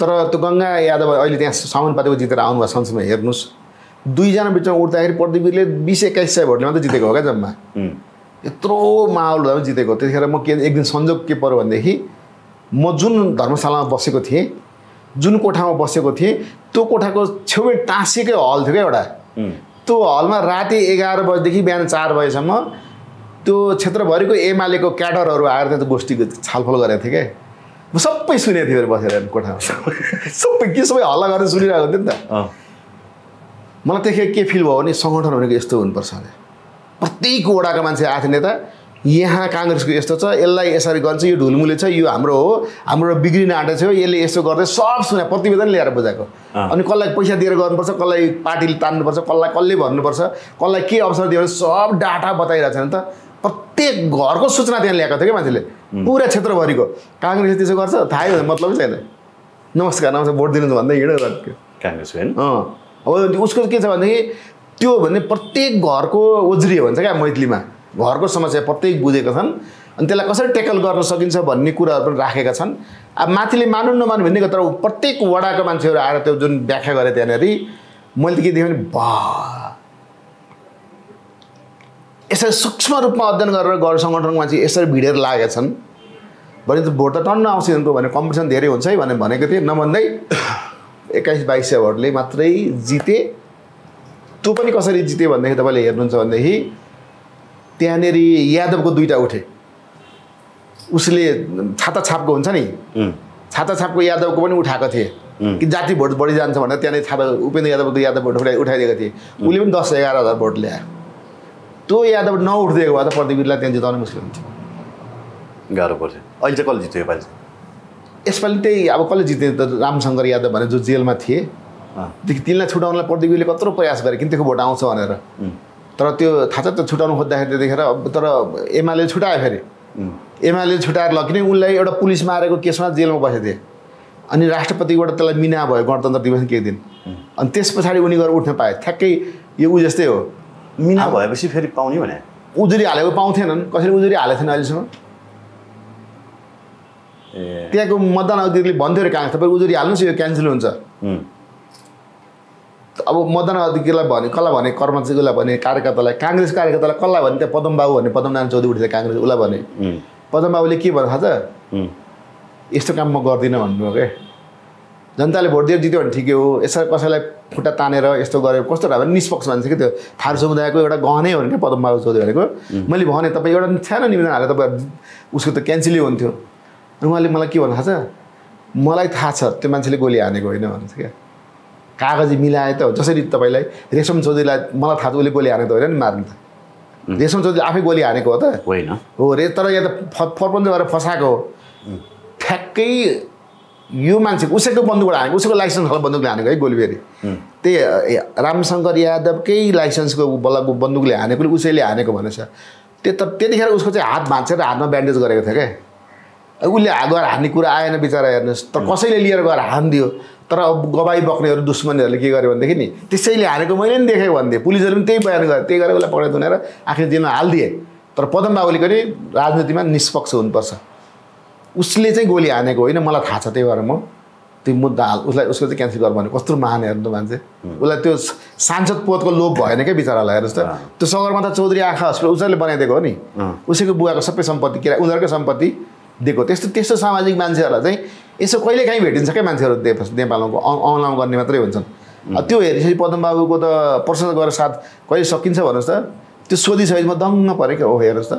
तर त्यो गङ्गा यादव अहिले त्यहाँ सामानपातिको जितेर आउनुभयो संसदमा हेर्नुहोस्। दुईजना बिचमा उठ्दाखेरि प्रदीप गिरीले बिस एक्काइस सय भोटले मात्रै जितेको हो क्या जम्मा। यत्रो माहौल हुँदा पनि जितेको। त्यतिखेर म के एक दिन संजोग के पऱ्यो भनेदेखि म जुन धर्मशालामा बसेको थिएँ जुन कोठामा बसेको थिएँ त्यो कोठाको छेउमै टाँसिएकै हल थियो क्या एउटा। त्यो हलमा राति एघार बजीदेखि बिहान चार बजीसम्म त्यो क्षेत्रभरिको एमालेको क्याडरहरू आएर त्यहाँ गोष्ठीको छलफल गरेको थिएँ क्या। म सबै सुनेको थिएँ बसेर कोठामा। सबै के सबै हल्ला गरेर सुनिरहेको थिएँ नि त। मलाई त्यतिखेर के फिल भयो भने सङ्गठन भनेको यस्तो हुनुपर्छ अरे। प्रत्येक वडाका मान्छे आएको नेता यहाँ काङ्ग्रेसको यस्तो छ यसलाई यसरी गर्छ यो ढुलमुले छ यो हाम्रो हो हाम्रो बिग्रिन आँटेको छ यसले यस्तो गर्दै सब सुने प्रतिवेदन ल्याएर बुझाएको। अनि कसलाई पैसा दिएर गर्नुपर्छ कसलाई पार्टीले तान्नुपर्छ कसलाई कसले भन्नुपर्छ कसलाई के अवसर दियो भने सब डाटा बताइरहेको छ नि त। प्रत्येक घरको सूचना त्यहाँ ल्याएको थियो क्या मान्छेले? पुरा क्षेत्रभरिको। काङ्ग्रेसले त्यसो गर्छ थाहै हुँदैन मतलबै छैन। नमस्कार नमस्कार भोट दिनु भन्दै हिँड्यो काङ्ग्रेस होइन अँ। अब उसको के छ भनेदेखि त्यो भने प्रत्येक घरको ओज्रियो भन्छ क्या मैथिलीमा। घरको समस्या प्रत्येक बुझेका छन्। अनि त्यसलाई कसरी टेकल गर्न सकिन्छ भन्ने कुराहरू पनि राखेका छन्। अब माथिले मानु नमानु भन्ने तर प्रत्येक वडाको मान्छेहरू आएर त्यो जुन व्याख्या गरे त्यहाँनिर मैले त के देखेँ भने बा यसरी सूक्ष्म रूपमा अध्ययन गरेर गौर सङ्गठनको मान्छे यसरी भिडेर लागेका छन् भने त भोट त टन्न आउँछ यिनको भने कम्पिटिसन धेरै हुन्छ है भने भनेको थिएँ। नभन्दै एक्काइस बाइस सय भोटले मात्रै जिते। त्यो पनि कसरी जिते भनेदेखि तपाईँले हेर्नुहुन्छ भनेदेखि त्यहाँनिर यादवको दुईवटा उठे। उसले छाता छापको हुन्छ नि? छाता छापको यादवको पनि उठाएको थिए। कि जाति भोट बढी जान्छ भनेर त्यहाँनिर छाता उपेन्द्र यादवको यादव भोट उठाइ उठाइदिएको थिए। उसले पनि दस एघार हजार भोट ल्यायो। त्यो यादव नउठिदिएको भए त प्रदीपलाई त्यहाँ जिताउनु मुस्किल हुन्थ्यो गाह्रो पर्थ्यो अहिले चाहिँ कसले जित्यो योपालि? यसपालि त्यही अब कसले जिते त रामशङ्कर यादव भने जो जेलमा थिए तिनलाई छुटाउनलाई प्रदीपले कत्रो प्रयास गरे किन त्यसको भोट आउँछ भनेर। तर त्यो थाहा छ त्यो छुटाउनु खोज्दाखेरि त्यतिखेर अब तर एमाले छुटायो फेरि। एमाले छुटाएर ल किन उनलाई एउटा पुलिस मारेको केसमा जेलमा बसेको थिए। अनि राष्ट्रपतिबाट त्यसलाई मिना भयो गणतन्त्र दिवस केही दिन। अनि त्यस पछाडि उनी गएर उठ्न पाए। ठ्याक्कै यो ऊ जस्तै हो। मिना भएपछि फेरि पाउने भने? उजुरी हालेको पाउँथेनन्। कसैले उजुरी हालेको थिएन अहिलेसम्म? ए। त्यहाँको मतदान अधिकारीले भन्थ्यो अरे काङ्ग्रेस तपाईँ उजुरी हाल्नुहोस् यो क्यान्सल हुन्छ। अब मतदान अधिकारीलाई भने कसलाई भने कर्मचारीलाई भने कार्यकर्तालाई काङ्ग्रेस कार्यकर्तालाई कसलाई भने त्यहाँ पदम बाबु भने पदम नारायण चौधरी उठेको काङ्ग्रेस उसलाई भने। पदम बाबुले के भन्नु थाहा छ? यस्तो काम म गर्दिनँ भन्नुभयो क्या। जनताले भोट दिएर जित्यो भने ठिकै हो। यसरी कसैलाई खुट्टा तानेर यस्तो गरेर कस्तो भयो भने निष्पक्ष मान्छ कि त्यो थारू समुदायको एउटा गहनै हो नि क्या पदम बाबु चौधरी भनेको। मैले भने तपाईँ एउटा सानो निवेदन हालेर तपाईँ उसको त क्यान्सलै हुन्थ्यो। अनि उहाँले मलाई के भन्नु थाहा छ? मलाई थाहा छ त्यो मान्छेले गोली हानेको होइन भन्छ क्या। कागजी मिलाए त हो। जसरी तपाईँलाई रेशम चौधरीलाई मलाई थाहा छ उसले गोली हानेको त होइन नि मार्नु त। रेशम चौधरी आफै गोली हानेको हो त। होइन। हो रे तर यहाँ त फ फर्पन्च गरेर फसाएको हो। ठ्याक्कै यो मान्छे उसैको बन्दुकबाट हानेको उसैको लाइसेन्स खालको बन्दुकले हानेको है गोलीबेरी त्यही रामशङ्कर यादवकै लाइसेन्सको बल्ल बन्दुकले हानेकोले उसैले हानेको भनेछ। त्यो त त्यतिखेर उसको चाहिँ हात भाँचेर हातमा ब्यान्डेज गरेको थियो क्या उसले हात गएर हान्ने कुरा आएन बिचरा हेर्नुहोस्। तर कसैले लिएर गएर हानिदियो? तर अब गवाई बक्नेहरू दुश्मनीहरूले के गर्यो भनेदेखि नि त्यसैले हानेको मैले पनि देखेँ भनिदिएँ पुलिसहरूले पनि त्यही बयान गरे त्यही गरेर उसलाई पक्रेर थुनेर आखिर जेलमा हालिदिए। तर पदम बाबुले पनि राजनीतिमा निष्पक्ष हुनुपर्छ। उसले चाहिँ गोली हानेको होइन मलाई थाहा छ त्यही भएर म त्यो मुद्दा हाल उसलाई उसको चाहिँ क्यान्सल गर भने कस्तो महान हेर्नु त मान्छे। उसलाई त्यो सांसद पदको लोभ भएन क्या बिचरालाई हेर्नुहोस् त। त्यो सगरमाथा चौधरी आँखा हस्पिटल उसैले बनाइदिएको हो नि। उसैको बुवाको सबै सम्पत्ति किरा उनीहरूकै सम्पत्ति दिएको। त्यस्तो त्यस्तो सामाजिक मान्छेहरूलाई चाहिँ यसो कहिले काहीँ भेटिन्छ क्या मान्छेहरू नेपा- नेपालमा औ- औँलाम गर्ने मात्रै हुन्छन्। त्यो हेरेपछि पदम बाबुको त प्रशंसा गरेर साथ कहिले सकिन्छ भन्नुहोस् त। त्यो सोधिसकेपछि म दङ्ग परेँ क्या हो हेर्नुहोस् त।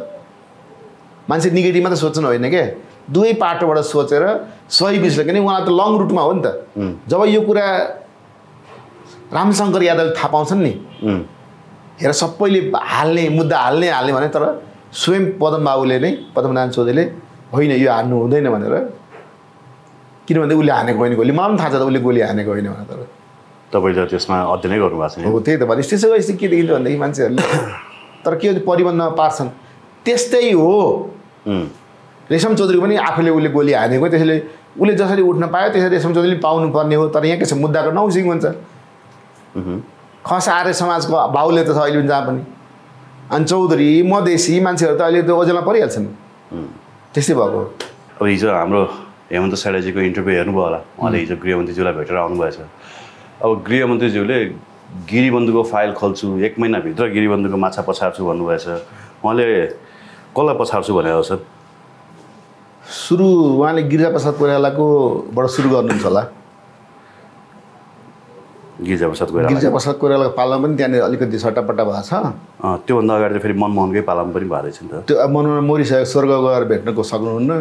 मान्छे नेगेटिभ मात्रै सोच्नु होइन क्या। दुवै पाटोबाट सोचेर सही विषय किनकि उहाँ त लङ रुटमा हो नि त। जब यो कुरा रामशङ्कर यादवले थाहा पाउँछन् नि हेर सबैले हाल्ने मुद्दा हाल्ने हाल्ने भने तर स्वयं पदम बाबुले नै पदमनारायण चौधरीले होइन यो हान्नु हुँदैन भनेर किनभने उसले हानेको होइन गोली। मलाई पनि थाहा छ त उसले गोली हानेको होइन भनेर। तर तपाईँले त्यसमा अध्ययनै गर्नुभएको छैन हो त्यही त भने त्यसो गएपछि के देखिन्छ भनेदेखि मान्छेहरूले तर के परिबन्धमा पार्छन्। त्यस्तै हो। रेशम चौधरी पनि आफूले उसले गोली हानेको त्यसैले उसले जसरी उठ्न पायो त्यसरी रेशम चौधरीले पाउनुपर्ने हो तर यहाँ के छ मुद्दाको नौसिङ हुन्छ। खस आर्य समाजको भाउले त छ अहिले पनि जहाँ पनि। अनि चौधरी मधेसी मान्छेहरू त अहिले त ओजेलमा परिहाल्छन्। त्यस्तै भएको। अब हिजो हाम्रो हेमन्त साइडाजीको इन्टरभ्यू हेर्नुभयो होला। उहाँले हिजो गृहमन्त्रीज्यूलाई भेटेर आउनुभएछ अब गृहमन्त्रीज्यूले गिरीबन्धुको फाइल खोल्छु एक महिनाभित्र गिरीबन्धुको माछा पछार्छु भन्नुभएछ उहाँले कसलाई पछार्छु भनेर सर सुरु उहाँले गिरिजाप्रसाद कोइरालाकोबाट सुरु गर्नुहुन्छ होला। गिरिजाप्रसाद कोइराला। गिरिजाप्रसाद कोइरालाको पालामा पनि त्यहाँनिर अलिकति सट्टापट्टा भएको छ। त्योभन्दा अगाडि त फेरि मनमोहनकै पालामा पनि भएको रहेछ नि त। त्यो मनोरञ्जन मोरिसकेको स्वर्ग गएर भेट्नको सक्नुहुन्न।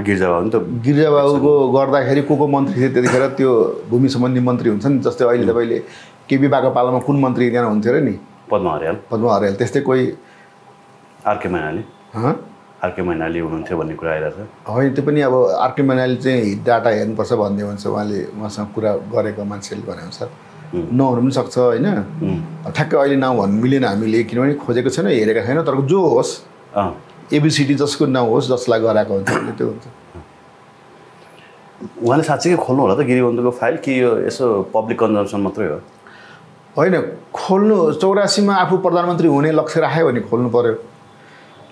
गिरिजाबाबु नि त गिरिजाबाबुको गर्दाखेरि को को मन्त्री थिए त्यतिखेर त्यो भूमि सम्बन्धी मन्त्री हुन्छ नि जस्तै अहिले तपाईँले केपी बाको पालामा कुन मन्त्री त्यहाँ हुन्थ्यो अरे नि? पद्म हरियाल। पद्म हरियाल त्यस्तै कोही आरके मैनाली आरके मैनाली हुनुहुन्थ्यो भन्ने कुरा आइरहेको छ। होइन त्यो पनि अब आरके मैनाली चाहिँ डाटा हेर्नुपर्छ भन्ने हुन्छ उहाँले उहाँसँग कुरा गरेको मान्छेले भने अनुसार। नहुनु पनि सक्छ होइन? ठ्याक्कै अहिले नाउँ भन्नु मिलेन हामीले किनभने खोजेको छैन हेरेका छैन तर जो होस् एबिसिडी जसको नाउँ होस् जसलाई गराएको हुन्छ त्यो हुन्छ। उहाँले साँच्चीकै खोल्नु होला त गिरिबन्धुको फाइल कि यो यसो पब्लिक कन्जम्सन मात्रै हो? होइन खोल्नु चौरासीमा आफू प्रधानमन्त्री हुने लक्ष्य राख्यो भने खोल्नु पऱ्यो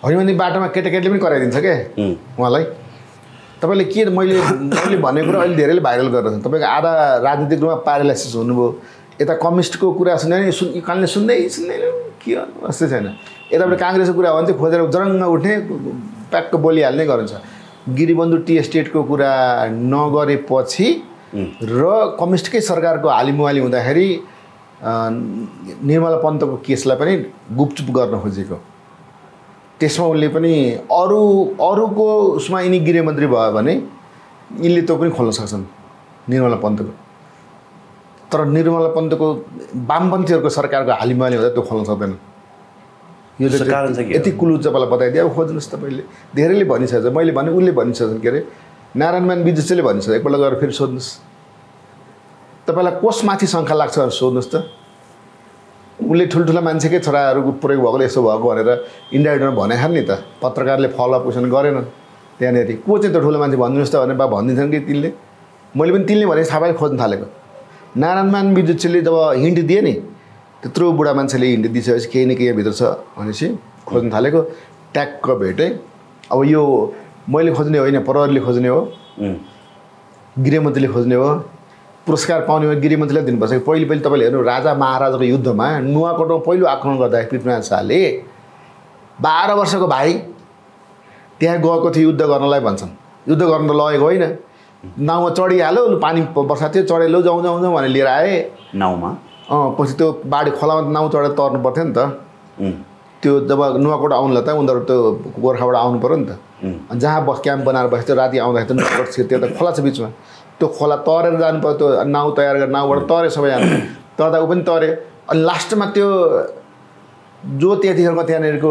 भने बाटोमा केटाकेटीले पनि कराइदिन्छ क्या उम्, उहाँलाई। तपाईँले के मैले मैले भनेको कुरा अहिले धेरैले भाइरल गरेर तपाईँको आधा राजनीतिक रूपमा प्यारालाइसिस हुनुभयो। यता कम्युनिस्टको कुरा सुन्यो भने सुन कानले सुन्दै सुन्दैन के गर्नु यस्तै छैन। यतापट्टि काङ्ग्रेसको कुरा हो भने चाहिँ खोजेर जरङ्ग उठ्ने प्याक्क बोलिहाल्ने गरिन्छ। गिरिबन्धु टी एस्टेटको कुरा नगरेपछि र कम्युनिस्टकै सरकारको हालिमुहाली हुँदाखेरि निर्मला पन्तको केसलाई पनि गुपचुप गर्न खोजेको। त्यसमा उसले पनि अरू अरूको उसमा यिनी गृहमन्त्री भयो भने यिनले त्यो पनि खोल्न सक्छन् निर्मला पन्तको। तर निर्मला पन्तको वामपन्थीहरूको सरकारको हालिमाली हुँदा त्यो खोल्न सक्दैन। यो? यति कुलु तपाईँलाई बताइदियो। अब खोज्नुहोस् तपाईँले धेरैले भनिसकेछ। मैले भने उसले भनिसकेछन् के अरे? नारायणमान विजुसेले भनिसक्यो एकपल्ट गएर फेरि सोध्नुहोस्। तपाईँलाई कसमाथि शङ्का लाग्छ भनेर सोध्नुहोस् त। उसले ठुल्ठुला मान्छेकै छोराहरूको प्रयोग भएकोले यसो भएको भनेर इन्डाइरेक्टमा भनेको नि त। पत्रकारले फलोअप क्वेसन गरेन त्यहाँनिर को चाहिँ त्यो ठुलो मान्छे भनिदिनुहोस् त भने बा भनिदिन्छन् कि तिनले? मैले पनि तिनले भने थाहा पाएँ खोज्न थालेको। नारायणमान विद्युतले जब हिन्ट दिए नि त्यत्रो बुढा मान्छेले हिन्ट दिइसकेपछि केही न केही भित्र छ भनेपछि खोज्न थालेको। ट्याक्क भेटेँ। अब यो मैले खोज्ने होइन प्रहरीले खोज्ने हो। गृहमन्त्रीले खोज्ने हो। पुरस्कार पाउने गृहमन्त्रीलाई दिनुपर्छ। कि पहिले पहिले तपाईँले हेर्नु राजा महाराजाको युद्धमा नुवाकोटमा पहिलो आक्रमण गर्दाखेरि पृथ्वीनारायण शाहले बाह्र वर्षको भाइ त्यहाँ गएको थियो युद्ध गर्नलाई भन्छन्। युद्ध गर्न त लगेको होइन। नाउँमा चढिहाल्यो पानी वर्षा थियो चढे लौ जाउँ जाउँ जाउँ भनेर लिएर आए। नाउँमा? अँ पछि त्यो बाढी खोलामा त नाउँ चढेर तर्नु पर्थ्यो नि त। त्यो जब नुवाकोट आउनुलाई त उनीहरू त्यो गोर्खाबाट आउनु पऱ्यो नि त। जहाँ बस क्याम्प बनाएर बस्थ्यो राति आउँदाखेरि त नुवाकोट छिर्थ्यो त खोला छ बिचमा। त्यो खोला तरेर जानु पऱ्यो त्यो नाउ तयार गरेर नाउबाट तऱ्यो सबैजना तर्दा ऊ पनि तऱ्यो अनि लास्टमा त्यो जो त्यतिखेरको त्यहाँनिरको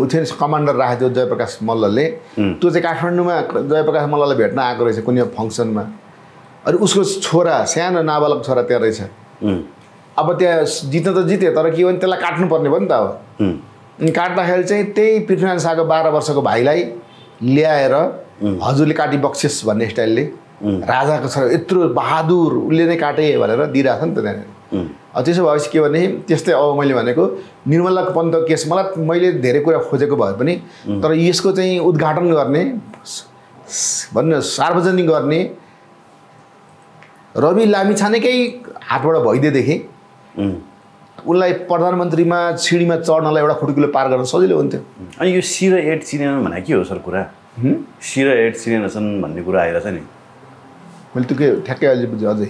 ऊ थियो नि कमान्डर राखेको थियो जयप्रकाश मल्लले त्यो चाहिँ काठमाडौँमा जयप्रकाश मल्ललाई भेट्न आएको रहेछ कुनै फङ्सनमा अनि उसको छोरा सानो नाबालक छोरा त्यहाँ रहेछ। अब त्यहाँ जित्न त जित्यो तर के भने त्यसलाई काट्नुपर्ने भयो नि त अब। अनि काट्दाखेरि चाहिँ त्यही पृथ्वीनारायण शाहको बाह्र वर्षको भाइलाई ल्याएर हजुरले काटी बक्सिस भन्ने स्टाइलले राजाको छोरा यत्रो बहादुर उसले नै काटे भनेर दिइरहेको छ नि त त्यहाँनिर त्यसो भएपछि के भने त्यस्तै अब मैले भनेको निर्मला पन्त केस मलाई मैले धेरै कुरा खोजेको भए पनि तर यसको चाहिँ उद्घाटन गर्ने भन्नु सार्वजनिक गर्ने रवि लामिछानेकै हातबाट भइदिएदेखि। उसलाई प्रधानमन्त्रीमा सिँढीमा चढ्नलाई एउटा खुड्किलो पार गर्न सजिलो हुन्थ्यो। अनि यो सी र एट चिनेन भने के हो सर कुरा? सी र एट चिनेनछन् भन्ने कुरा आइरहेछ नि। मैले त्यो के ठ्याक्कै अहिले बुझेँ अझै।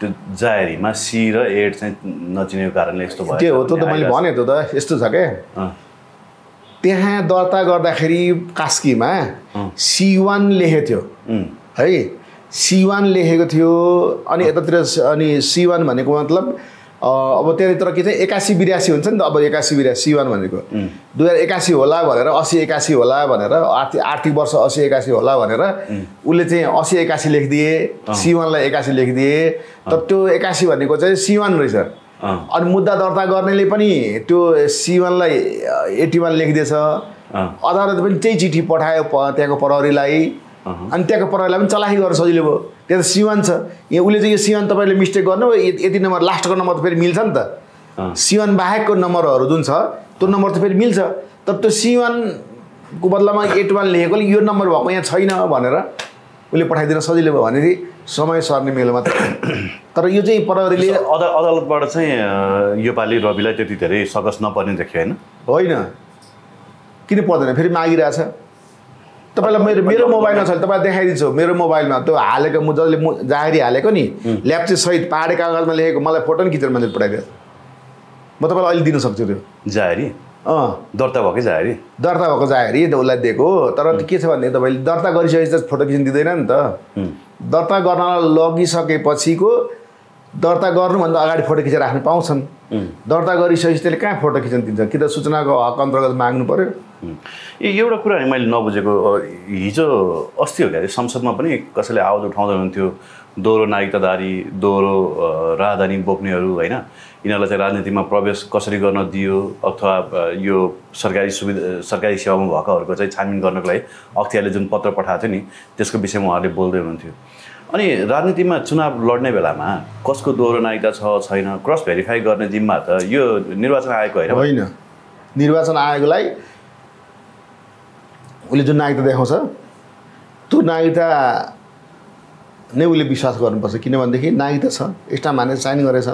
त्यो जाहेरीमा सी र एट चाहिँ नचिनेको कारणले यस्तो भयो के हो त्यो त मैले भने त यस्तो छ क्या त्यहाँ दर्ता गर्दाखेरि कास्कीमा सी वान लेखेको थियो। है? सी वान लेखेको थियो अनि यतातिर अनि सी वान भनेको मतलब अब त्यहाँतिर के चाहिँ एकासी बिरासी हुन्छ नि त अब एकासी बिरासी वान भनेको। दुई हजार एकासी होला भनेर असी एकासी होला भनेर आर्थिक आर्थिक वर्ष असी एकासी होला भनेर उसले चाहिँ असी एकासी लेखिदिए सी वानलाई एकासी लेखिदिए। तर त्यो एकासी भनेको चाहिँ सी वान रहेछ। अनि मुद्दा दर्ता गर्नेले पनि त्यो सी वानलाई एटी वान लेखिदिएछ। अदालतले पनि त्यही चिठी पठायो प- त्यहाँको प्रहरीलाई। अनि त्यहाँको प्रहरीलाई पनि चलाखी गर्न सजिलो भयो। त्यहाँ त सिवान छ। यहाँ उसले चाहिँ यो सिवान तपाईँले मिस्टेक गर्नु यति नम्बर लास्टको नम्बर त फेरि मिल्छ नि त। सिवान बाहेकको नम्बरहरू जुन छ त्यो नम्बर त फेरि मिल्छ। तर त्यो सिवानको बदलामा एट वान लेखेकोले यो नम्बर भएको यहाँ छैन भनेर उसले पठाइदिन सजिलो भयो भनेदेखि समय सर्ने मेलो मात्र। तर यो चाहिँ प्रहरीले अदा अदालतबाट चाहिँ योपालि रविलाई त्यति धेरै सकस नपर्ने देखियो होइन? होइन। किन पर्दैन? फेरि मागिरहेछ। तपाईँलाई मेरो मेरो मोबाइलमा छ तपाईँलाई देखाइदिन्छु। मेरो मोबाइलमा त्यो हालेको म जसले मु जाहेरी हालेको नि ल्याप्चे सहित पाहाडे कागजमा लेखेको मलाई फोटो नि खिचेर मान्छे पठाइदियो। म तपाईँलाई अहिले दिन सक्छु त्यो। जाहेरी? अँ। दर्ता भएकै जाहेरी? दर्ता भएको जाहेरी त उसलाई दिएको। तर के छ भने तपाईँले दर्ता गरिसकेपछि त फोटो खिच्न दिँदैन नि त। दर्ता गर्न लगिसकेपछिको दर्ता गर्नुभन्दा अगाडि फोटो खिचेर राख्न पाउँछन्। दर्ता गरिसकेपछि त्यसले कहाँ फोटो खिच्न दिन्छ? कि त सूचनाको हक अन्तर्गत माग्नु पऱ्यो ए एउटा कुरा नि मैले नबुझेको हिजो अस्ति हो क्या? संसदमा पनि कसैले आवाज उठाउँदै हुनुहुन्थ्यो दोहोरो नागरिकताधारी दोहोरो राजधानी बोक्नेहरू होइन? यिनीहरूलाई चाहिँ राजनीतिमा प्रवेश कसरी गर्न दियो? अथवा यो सरकारी सुविधा सरकारी सेवामा भएकाहरूको चाहिँ छानबिन गर्नको लागि अख्तियारले जुन पत्र पठाएको थियो नि त्यसको विषयमा उहाँहरूले बोल्दै हुनुहुन्थ्यो। अनि राजनीतिमा चुनाव लड्ने बेलामा कसको दोहोरो नागरिकता छ छैन? क्रस भेरिफाई गर्ने जिम्मा त यो निर्वाचन आएको होइन? होइन। निर्वाचन आयोगलाई उसले जुन नागरिकता देखाउँछ त्यो नागरिकता नै उसले विश्वास गर्नुपर्छ। किनभनेदेखि नागरिकता छ स्टाम्प हानेर साइन गरेछ।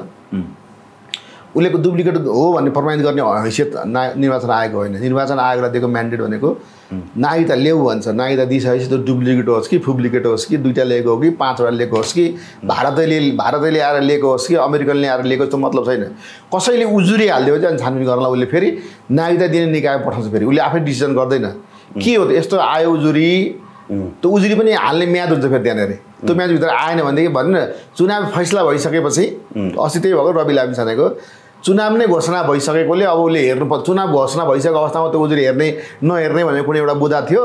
उसले डुप्लिकेट हो भन्ने प्रमाणित गर्ने हैसियत ना निर्वाचन आयोग होइन। निर्वाचन आयोगलाई दिएको म्यान्डेट भनेको नागरिकता ल्याऊ भन्छ। नागरिकता दिइसकेपछि त्यो डुप्लिकेट होस् कि डुप्लिकेट होस् कि दुइटा लिएको हो कि पाँचवटा लिएको होस् कि भारतैले भारतैले आएर लिएको होस् कि अमेरिकनले आएर लिएको त्यो मतलब छैन। कसैले उजुरी हालिदियो भने छानबिन गर्नलाई उसले फेरि नागरिकता दिने निकाय पठाउँछ फेरि। उसले आफै डिसिजन गर्दैन। के हो त यस्तो आयो उजुरी? त्यो उजुरी पनि हाल्ने म्याद हुन्छ फेरि त्यहाँनिर। त्यो म्यादभित्र आएन भनेदेखि भन्नु न चुनाव फैसला भइसकेपछि अस्ति त्यही भएको रवि लामिछानेको चुनाव नै घोषणा भइसकेकोले अब उसले हेर्नु पर्छ चुनाव घोषणा भइसकेको अवस्थामा त्यो उजुरी हेर्ने नहेर्ने भन्ने कुनै एउटा बुझा थियो।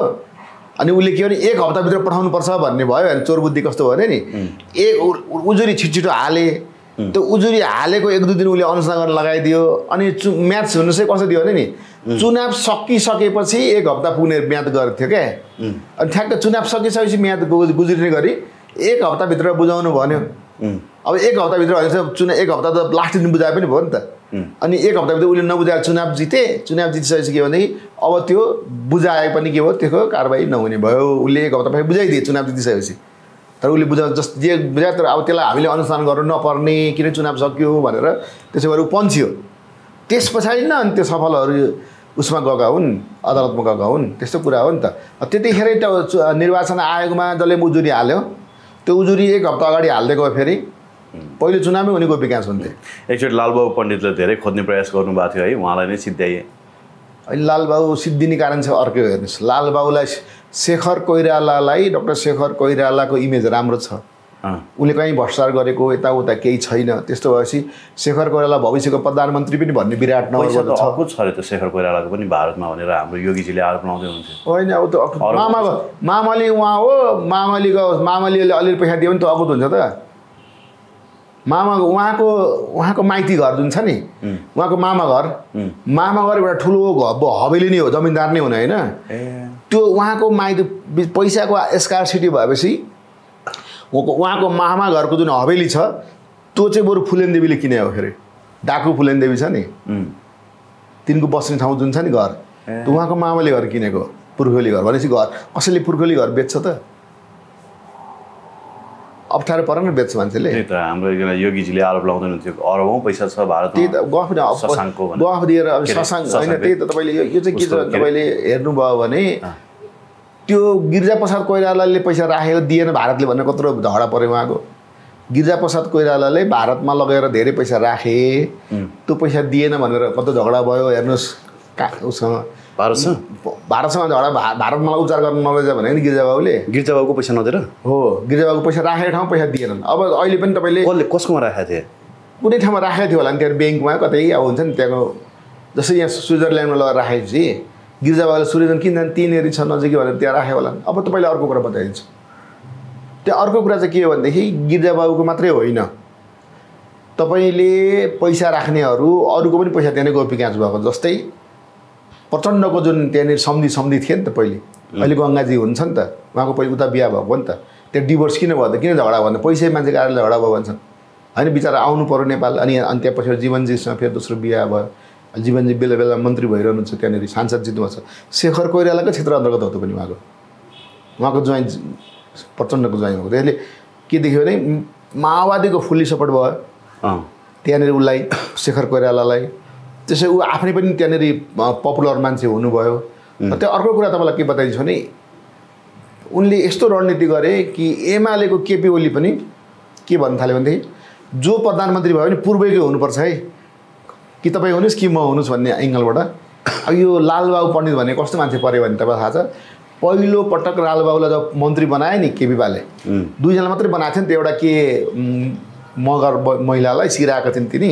अनि उसले के भने एक हप्ताभित्र पठाउनुपर्छ भन्ने भयो। भने चोर बुद्धि कस्तो भयो नि एक उ- उजुरी छिटो छिटो हाले। त्यो उजुरी हालेको एक दुई दिन उसले अनुसन्धान गर्न लगाइदियो। अनि चु म्याच हुनु चाहिँ कसो दियो भने नि चुनाव सकिसकेपछि एक हप्ता पुग्ने म्याद गरेको थियो क्या अनि ठ्याक्क चुनाव सकिसकेपछि म्याद गुज्रिने गरी एक हप्ताभित्र बुझाउनु भन्यो। अब एक हप्ताभित्र भने चाहिँ चुनाव एक हप्ता त लास्ट दिन बुझाए पनि भयो नि त। अनि एक हप्ताभित्र उसले नबुझाएर चुनाव जिते चुनाव जितिसकेपछि के भनेदेखि अब त्यो बुझाए पनि के भयो त्यसको कारवाही नहुने भयो। उसले एक हप्ता पछि बुझाइदिए चुनाव जितिसकेपछि। तर उसले बुझाउ जस जे बुझायो तर अब त्यसलाई हामीले अनुसन्धान गर्नु नपर्ने किन चुनाव सक्यो भनेर त्यसो गरेर पन्छ्यो त्यस पछाडि न अनि त्यो सफलहरू उसमा गएका हुन् अदालतमा गएका हुन् त्यस्तो कुरा हो नि त। त्यतिखेरै त निर्वाचन आयोगमा जसले उजुरी हाल्यो त्यो उजुरी एक हप्ता अगाडि हालिदिएको फेरि। पहिलो चुनावमै उनीको विकास हुन्थ्यो। एकचोटि लालबाबु पण्डितले धेरै खोज्ने प्रयास गर्नुभएको थियो है उहाँलाई नै सिद्ध्याए अहिले लालबाबु सिद्धिने कारण छ अर्को हेर्नुहोस्। लालबाबुलाई शेखर कोइरालालाई डक्टर शेखर कोइरालाको इमेज राम्रो छ। उसले कहीँ भ्रष्टाचार गरेको यताउता केही छैन। त्यस्तो भएपछि शेखर कोइराला भविष्यको प्रधानमन्त्री पनि भन्ने विराट त छ त शेखर कोइरालाको पनि भारतमा भनेर हाम्रो योगीजीले आरोप लगाउँदै हुन्थ्यो होइन अब त मामा मामाली उहाँ हो मामालीको मामालीले अलिअलि पैसा दियो भने त अकुत हुन्छ त। मामा उहाँको उहाँको माइती घर जुन छ नि उहाँको मामा घर मामा घर एउटा ठुलो हवेली नै हो जमिनदार नै हुने होइन? त्यो उहाँको माइती पैसाको स्कारसिटी भएपछि उहाँको मामा घरको जुन हवेली छ त्यो चाहिँ बरु फुलेन देवीले किने हो फेरि। डाकु फुलेन देवी छ नि। तिनको बस्ने ठाउँ जुन छ नि घर त्यो उहाँको मामाले घर किनेको पुर्खोली घर। भनेपछि घर कसैले पुर्खोली घर बेच्छ त? अप्ठ्यारो परेन बेच्छ मान्छेले। त्यही त हाम्रो एकजना योगीजीले आरोप लगाउँदै हुन्थ्यो अरबौँ पैसा छ त्यही त गफ। गफ दिएर अब शशाङ्क होइन त्यही त तपाईँले यो यो चाहिँ के छ? तपाईँले हेर्नुभयो भने त्यो गिरिजा प्रसाद कोइरालाले पैसा राखेको दिएन भारतले भनेर कत्रो झगडा पऱ्यो उहाँको। गिरिजा प्रसाद कोइरालाले भारतमा लगेर धेरै पैसा राखे त्यो पैसा दिएन भनेर कत्रो झगडा भयो हेर्नुहोस् का उसँग भारतसँग भारतसँग झगडा भा भारतमा उपचार गर्न नलैजा भने नि गिरिजा बाबुले गिर्जाबाबुको पैसा नदिएर? हो गिरिजा बाबुको पैसा राखेको ठाउँ पैसा दिएनन् अब अहिले पनि तपाईँले कसले कसकोमा राखेको थिए कुनै ठाउँमा राखेको थियो होला नि त्यहाँ ब्याङ्कमा कतै अब हुन्छ नि त्यहाँको जस्तै यहाँ स्विजरल्यान्डमा लगेर राखेपछि गिर्जाबाबाले सूर्यजन किन जाने तिनीहरू छ नजिकै भनेर त्यहाँ राख्यो होला अब तपाईँले अर्को कुरा बताइदिन्छु। त्यहाँ अर्को कुरा चाहिँ के हो भनेदेखि गिर्जाबाबुको मात्रै होइन। तपाईँले पैसा राख्नेहरू अरूको पनि पैसा त्यहाँ नै गोपी काँच भएको जस्तै प्रचण्डको जुन त्यहाँनिर सम्धि सम्धि थियो नि त पहिले। अहिले गङ्गाजी हुन्छ नि त। उहाँको पहिले उता बिहा भएको नि त। त्यहाँ डिभोर्स किन भयो त? किन झगडा भयो भने पैसै मान्छेको आएर झगडा भयो भन्छन्। होइन बिचरा आउनु पऱ्यो नेपाल। अनि अनि त्यहाँ पछि जीवनजीसँग फेरि दोस्रो बिहा भयो। जीवनजी बेला बेला मन्त्री भइरहनुहुन्छ त्यहाँनिर। सांसद जित्नुभएको छ। शेखर कोइरालाकै क्षेत्र अन्तर्गत हो त पनि उहाँको। उहाँको ज्वाइँ प्रचण्डको ज्वाइँ भएको। त्यसले के देख्यो भने माओवादीको फुल्ली सपोर्ट भयो। त्यहाँनिर उसलाई शेखर कोइरालालाई त्यसै ऊ आफै पनि त्यहाँनिर पपुलर मान्छे हुनुभयो। र त्यो अर्को कुरा तपाईँलाई के बताइदिन्छु भने उनले यस्तो रणनीति गरे कि एमालेको केपी ओली पनि के भन्न थाल्यो भनेदेखि जो प्रधानमन्त्री भयो भने पूर्वैकै हुनुपर्छ है। कि तपाईँ हुनुहोस् कि म हुनुहोस् भन्ने एङ्गलबाट। अब यो लालबाबु पण्डित भन्ने कस्तो मान्छे पऱ्यो भने तपाईँ थाहा छ पहिलो पटक लालबाबुलाई जब मन्त्री बनायो नि केपीबाले दुईजना मात्रै बनाएको थियो नि त्यो एउटा के मगर महिलालाई सिराएका थिइन् तिनी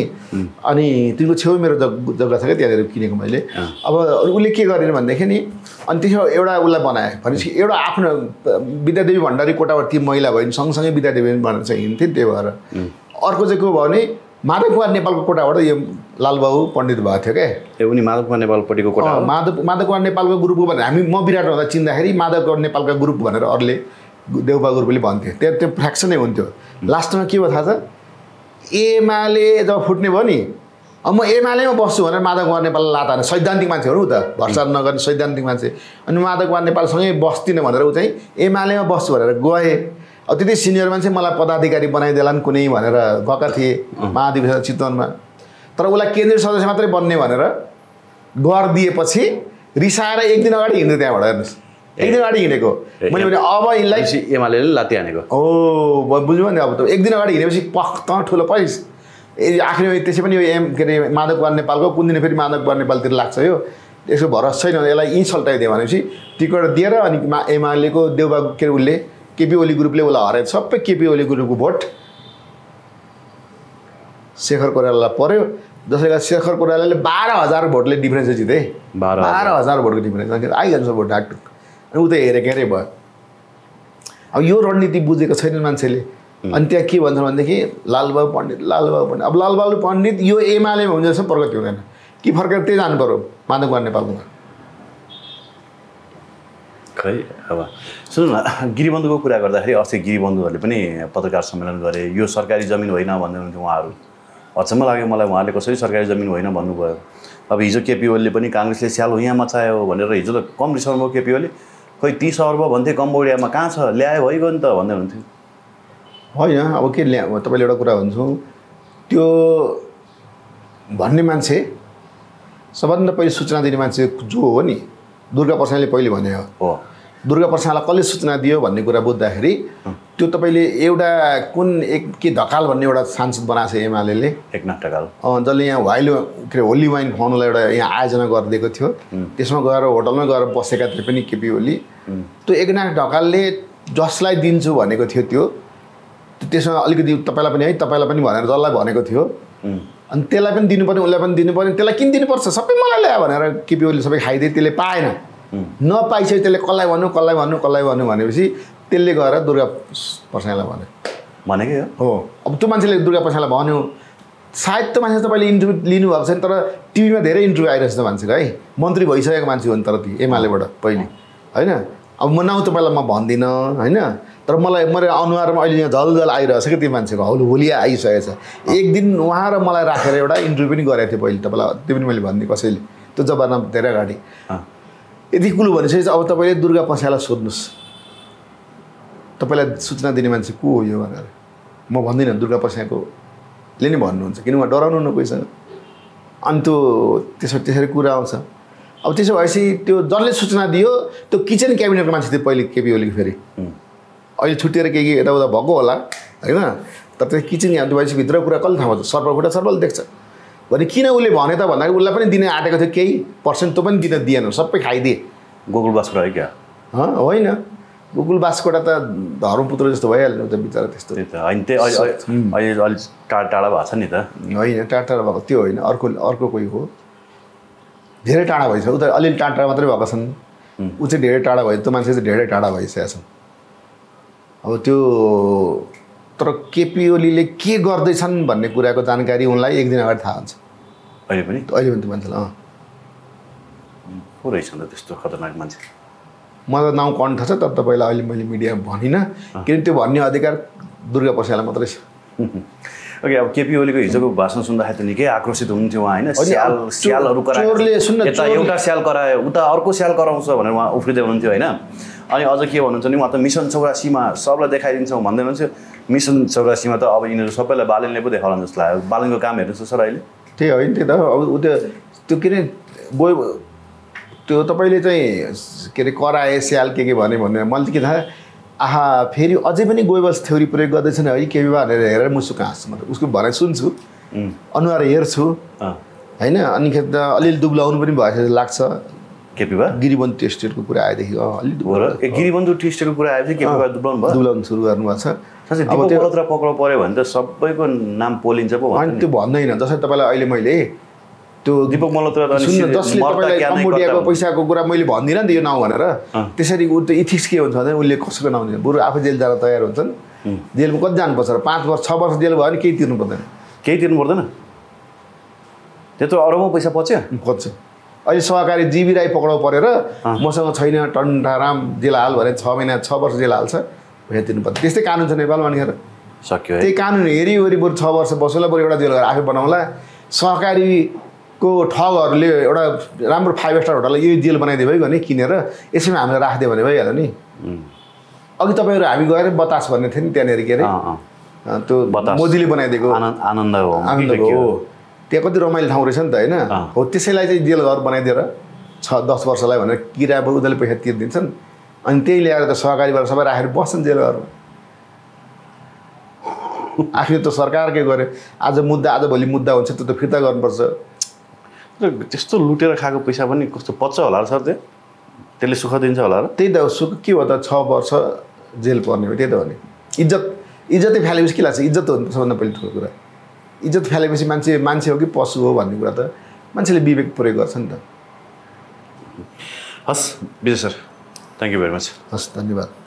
अनि तिनको छेउ मेरो जग जग्गा छ क्या त्यहाँनिर किनेको मैले। अब उसले के गरेन भनेदेखि नि अनि त्यसो एउटा उसलाई बनाए। भनेपछि एउटा आफ्नो विद्यादेवी भण्डारी कोटाबाट ती महिला भयो नि सँगसँगै विद्यादेवी भनेर चाहिँ हिँड्थ्यो त्यही भएर। अर्को चाहिँ को भयो भने माधव कुमार नेपालको कोटाबाट यो लालबाबु पण्डित भएको थियो क्या। उनी माधव कुमार नेपालपट्टिको कोटा? माधव माधव कुमार नेपालको ग्रुपको भनेर हामी म विराट हुँदा चिन्दाखेरि माधव कुमार नेपालका ग्रुप भनेर अरूले देउपा ग्रुपले भन्थ्यो त्यो त्यो फ्रेक्सनै हुन्थ्यो। लास्टमा के भयो थाहा छ? एमाले जब फुट्ने भयो नि अब म एमालेमा बस्छु भनेर माधव कुमार नेपाललाई लाता सैद्धान्तिक मान्छे हो नि त। भ्रष्टाचार नगर्ने सैद्धान्तिक मान्छे। अनि माधव कुमार नेपालसँगै बस्दिनँ भनेर ऊ चाहिँ एमालेमा बस्छु भनेर गए। अब त्यति सिनियर मान्छे मलाई पदाधिकारी बनाइदेलान् कुनै भनेर गएका थिए महाधिवेशन चितवनमा तर उसलाई केन्द्रीय सदस्य मात्रै बन्ने भनेर गरिदिएपछि रिसाएर एक दिन अगाडि हिँड्दै त्यहाँबाट हेर्नुहोस्। एक दिन अगाडि हिँडेको। मैले भने अब यिनलाई पछि एमाले लात्ती हानेको। ओ ब- बुझ्नुभयो नि अब त एक दिन अगाडि हिँडेपछि पख त ठुलो पैस ए आखिरमा त्यसै पनि यो एम के अरे माधव कुमार नेपालको कुन दिन फेरि माधव कुमार नेपालतिर लाग्छ यो? यसको भरोसा छैन यसलाई यहीँ छल्टाइदियो भनेपछि टिकट दिएर अनि मा एमालेको देउबा के अरे उसले केपी ओली ग्रुपले उसलाई हरायो। सबै केपी ओली ग्रुपको भोट शेखर कोइरालालाई पर्यो। जसले गर्दा शेखर कोइरालाले बाह्र हजार भोटले डिफ्रेन्स जिते। बाह्र हजार। भोटको डिफ्रेन्स। आइहाल्छ भोट डाक्टुक अनि ऊ त हेरेको हेरे भयो। अब यो रणनीति बुझेको छैन मान्छेले। अनि त्यहाँ के भन्छ भनेदेखि लालबाबु पण्डित लालबाबु पण्डित। अब लालबाबु पण्डित यो एमालेमा हुन्छ जस्तो प्रगति हुँदैन। कि फर्केर त्यही जानु पऱ्यो माधव कुमार नेपालकोमा खै अब सुन्नु न गिरिबन्धुको कुरा गर्दाखेरि अस्ति गिरिबन्धुहरूले पनि पत्रकार सम्मेलन गरे यो सरकारी जमिन होइन भन्दै हुनुहुन्थ्यो उहाँहरू। अचम्म लाग्यो मलाई उहाँले कसरी सरकारी जमिन होइन भन्नुभयो। अब हिजो केपी ओलीले पनि काङ्ग्रेसले स्याल यहाँ मचायो भनेर हिजो त कम रिसाउनु भयो केपी ओली खोइ तिस अर्ब भन्थे कम्बोडियामा कहाँ छ? ल्यायो भइगयो नि त भन्दै हुनुहुन्थ्यो होइन अब के ल्या तपाईँले एउटा कुरा भन्छु। त्यो भन्ने मान्छे सबभन्दा पहिले सूचना दिने मान्छे जो हो नि दुर्गा प्रसादले पहिले भने हो। दुर्गा प्रसादलाई कसले सूचना दियो भन्ने कुरा बुझ्दाखेरि त्यो तपाईँले एउटा कुन एक के ढकाल भन्ने एउटा सांसद बनाएको छ एमाले एकनाथ ढकाल। अँ, जसले यहाँ वाइलो के अरे होली वाइन खुवाउनुलाई एउटा यहाँ आयोजना गरिदिएको थियो। त्यसमा गएर होटलमा गएर बसेका थिए पनि केपी ओली। त्यो एकनाथ ढकालले जसलाई दिन्छु भनेको थियो त्यो त्यो त्यसमा अलिकति तपाईँलाई पनि है तपाईँलाई पनि भनेर जसलाई भनेको थियो। अनि त्यसलाई पनि दिनुपर्ने उसलाई पनि दिनुपर्ने त्यसलाई किन दिनुपर्छ? सबै मलाई ल्यायो भनेर केपी ओलीले सबै खाइदिए त्यसले पाएन। नपाइसक्यो त्यसले कसलाई भन्नु कसलाई भन्नु कसलाई भन्नु भनेपछि त्यसले गएर दुर्गा प्रसादलाई भन्यो। भनेकै हो? हो। अब त्यो मान्छेले दुर्गा प्रसादलाई भन्यो। सायद त्यो मान्छे तपाईँले इन्टरभ्यू लिनुभएको छैन तर टिभीमा धेरै इन्टरभ्यू आइरहेछ त मान्छेको है। मन्त्री भइसकेको मान्छे हो नि तर ती एमालेबाट पहिले। होइन? अब म नाउँ तपाईँलाई म भन्दिनँ होइन? तर मलाई मेरो अनुहारमा अहिले यहाँ झलझल आइरहेछ क्या त्यो मान्छेको हौल होलिया आइसकेको छ एक दिन उहाँ र मलाई राखेर एउटा इन्टरभ्यू पनि गरेको थिएँ पहिले। तपाईँलाई त्यो पनि मैले भनिदिएँ कसैले। त्यो जमाना धेरै अगाडि। यति कुलो भनिसकेपछि अब तपाईँले दुर्गा पसालाई सोध्नुहोस्। तपाईँलाई सूचना दिने मान्छे को हो यो भनेर? म भन्दिनँ दुर्गा पसाको ले नै भन्नुहुन्छ किन उहाँ डराउनु न कोहीसँग अनि त्यो त्यसो त्यसरी कुरा आउँछ। अब त्यसो भएपछि त्यो जसले सूचना दियो त्यो किचन क्याबिनेटको मान्छे थियो पहिले केपी ओलीको फेरि। अहिले छुट्टिएर के के यताउता भएको होला होइन? तर त्यो किचन क्याबिनेट भएपछि भित्र कुरा कसले थाहा पाउँछ? सर्पल खुट्टा सर्पल देख्छ। भने किन उसले भने त भन्दाखेरि उसलाई पनि दिन आँटेको थियो केही पर्सेन्ट त्यो पनि दिन दिएन सबै खाइदिए। गोकुल बास्को रह्यो क्या? हँ होइन। गोकुल बासकोटा त धर्मपुत्र जस्तो भइहाल्यो त बिचरा त्यस्तो। त अहिले अलिक टाढा टाढा भएको छ नि त। होइन टाढा टाढा भएको त्यो होइन अर्को अर्को कोही हो। धेरै टाढा भइसक्यो। उता अलिअलि टाढा टाढा मात्रै भएको छन्। ऊ चाहिँ धेरै टाढा भयो त्यो मान्छे चाहिँ धेरै टाढा भइसकेका छन्। अब त्यो तर केपी ओलीले के गर्दैछन् भन्ने कुराको जानकारी उनलाई एक दिन अगाडि थाहा हुन्छ। अहिले पनि? अहिले पनि त्यो मान्छेलाई अँ। को रहेछ अन्त त्यस्तो खतरनाक मान्छे। मलाई त नाउँ कण्ठ छ तर तपाईँलाई अहिले मैले मिडियामा भनिनँ। किनभने त्यो भन्ने अधिकार दुर्गा प्रसादलाई मात्रै छ। ओके अब केपी ओलीको हिजोको भाषण सुन्दाखेरि त निकै आक्रोशित हुनुहुन्थ्यो उहाँ होइन? स्याल स्यालहरू करायो। यता एउटा स्याल करायो उता अर्को स्याल कराउँछ भनेर उहाँ उफ्रिँदै हुनुहुन्थ्यो होइन? अनि अझ के भन्नुहुन्छ भने उहाँ त मिसन चौरासीमा सबलाई देखाइदिन्छौँ भन्दै हुनुहुन्थ्यो। मिसन चौरासीमा त अब यिनीहरू सबैलाई बालनले पो देखाउला जस्तो लाग्यो। बालनको काम हेर्नुहोस् सर अहिले। त्यही होइन त्यही त। अब उ त्यो त्यो के अरे गयो त्यो तपाईँले चाहिँ के अरे कराए स्याल के के भने भन्ने मैले चाहिँ के थाहा आहा फेरि अझै पनि गोइबल्स थ्योरी प्रयोग गर्दैछन् है के भनेर हेरेर मुसुक हाँस्छु म त। उसको भनाइ सुन्छु। अनुहार हेर्छु। होइन अनि खेत त अलिअलि दुब्लाउनु पनि भएको जस्तो लाग्छ। केपी बा गिरिबन्ध टेस्टहरूको कुरा आएदेखि अँ अलिक हो र? ए गिरिबन्धु टिस्टेको कुरा आएपछि केपी बा दुब्लाउनु भयो? दुब्लाउनु सुरु गर्नुभएको छ पक्राउ पऱ्यो भने त सबैको नाम पोलिन्छ पो होइन त्यो भन्दैन। जसरी तपाईँलाई अहिले मैले त्यो दिपक मल्होत्रा अनि सुन्नु तपाईँलाई कम्बोडियाको पैसाको कुरा मैले भन्दिनँ नि त यो नाउँ भनेर। त्यसरी ऊ त्यो इथिक्स के हुन्छ भने उसले कसैको नाउँ दिन्छ? बरु आफै जेल जान तयार हुन्छन्। जेलमा कति जानुपर्छ र पाँच वर्ष छ वर्ष जेल भयो भने केही तिर्नु पर्दैन। केही तिर्नु पर्दैन? त्यत्रो अरबौँ पैसा पच्यो? खोज्छ अहिले सहकारी जिबी राई पक्राउ परेर मसँग छैन टन्टाराम जेल हाल भने छ महिना छ वर्ष जेल हाल्छ। पैसा तिर्नु पर्छ त्यस्तै कानुन छ नेपालमा अनिखेर सक्यो त्यही कानुन हेरिवरि बरु छ वर्ष बसौँला बरु एउटा जेल गरेर आफै बनाउँला। सहकारीको ठगहरूले एउटा राम्रो फाइभ स्टार होटललाई यही जेल बनाइदियो भयो भने किनेर यसैमा हामीलाई राखिदियो भने भइहाल्यो नि। अघि तपाईँहरू हामी गएर बतास भन्ने थियो नि त्यहाँनिर के अरे? त्यो। मोदीले बनाइदिएको। आनन्द आनन्द हो। कि आनन्दको के हो? त्यहाँ कति रमाइलो ठाउँ रहेछ नि त होइन। हो त्यसैलाई चाहिँ जेल घर बनाइदिएर छ दस वर्षलाई भनेर किरा उनीहरूले पैसा तिर्दिन्छन्। अनि त्यही ल्याएर त सहकारीबाट सबै राखेर बस्छन् जेल घरमा। आखिर त सरकारकै गरे? आज मुद्दा आज भोलि मुद्दा हुन्छ त्यो त फिर्ता गर्नुपर्छ। त्यस्तो लुटेर खाएको पैसा पनि कस्तो पच्छ होला र सर त्यो? त्यसले सुख दिन्छ होला र? त्यही त सुख के हो त? छ वर्ष जेल पर्ने हो त्यही त हो नि। इज्जत इज्जतै फ्यालेपछि के लाग्छ? इज्जत हो सबभन्दा पहिलो ठुलो कुरा। इज्जत फ्यालेपछि मान्छे मान्छे हो कि पशु हो भन्ने कुरा त मान्छेले विवेक प्रयोग गर्छ नि त। हस् Vijay sir thank you very much हस् धन्यवाद।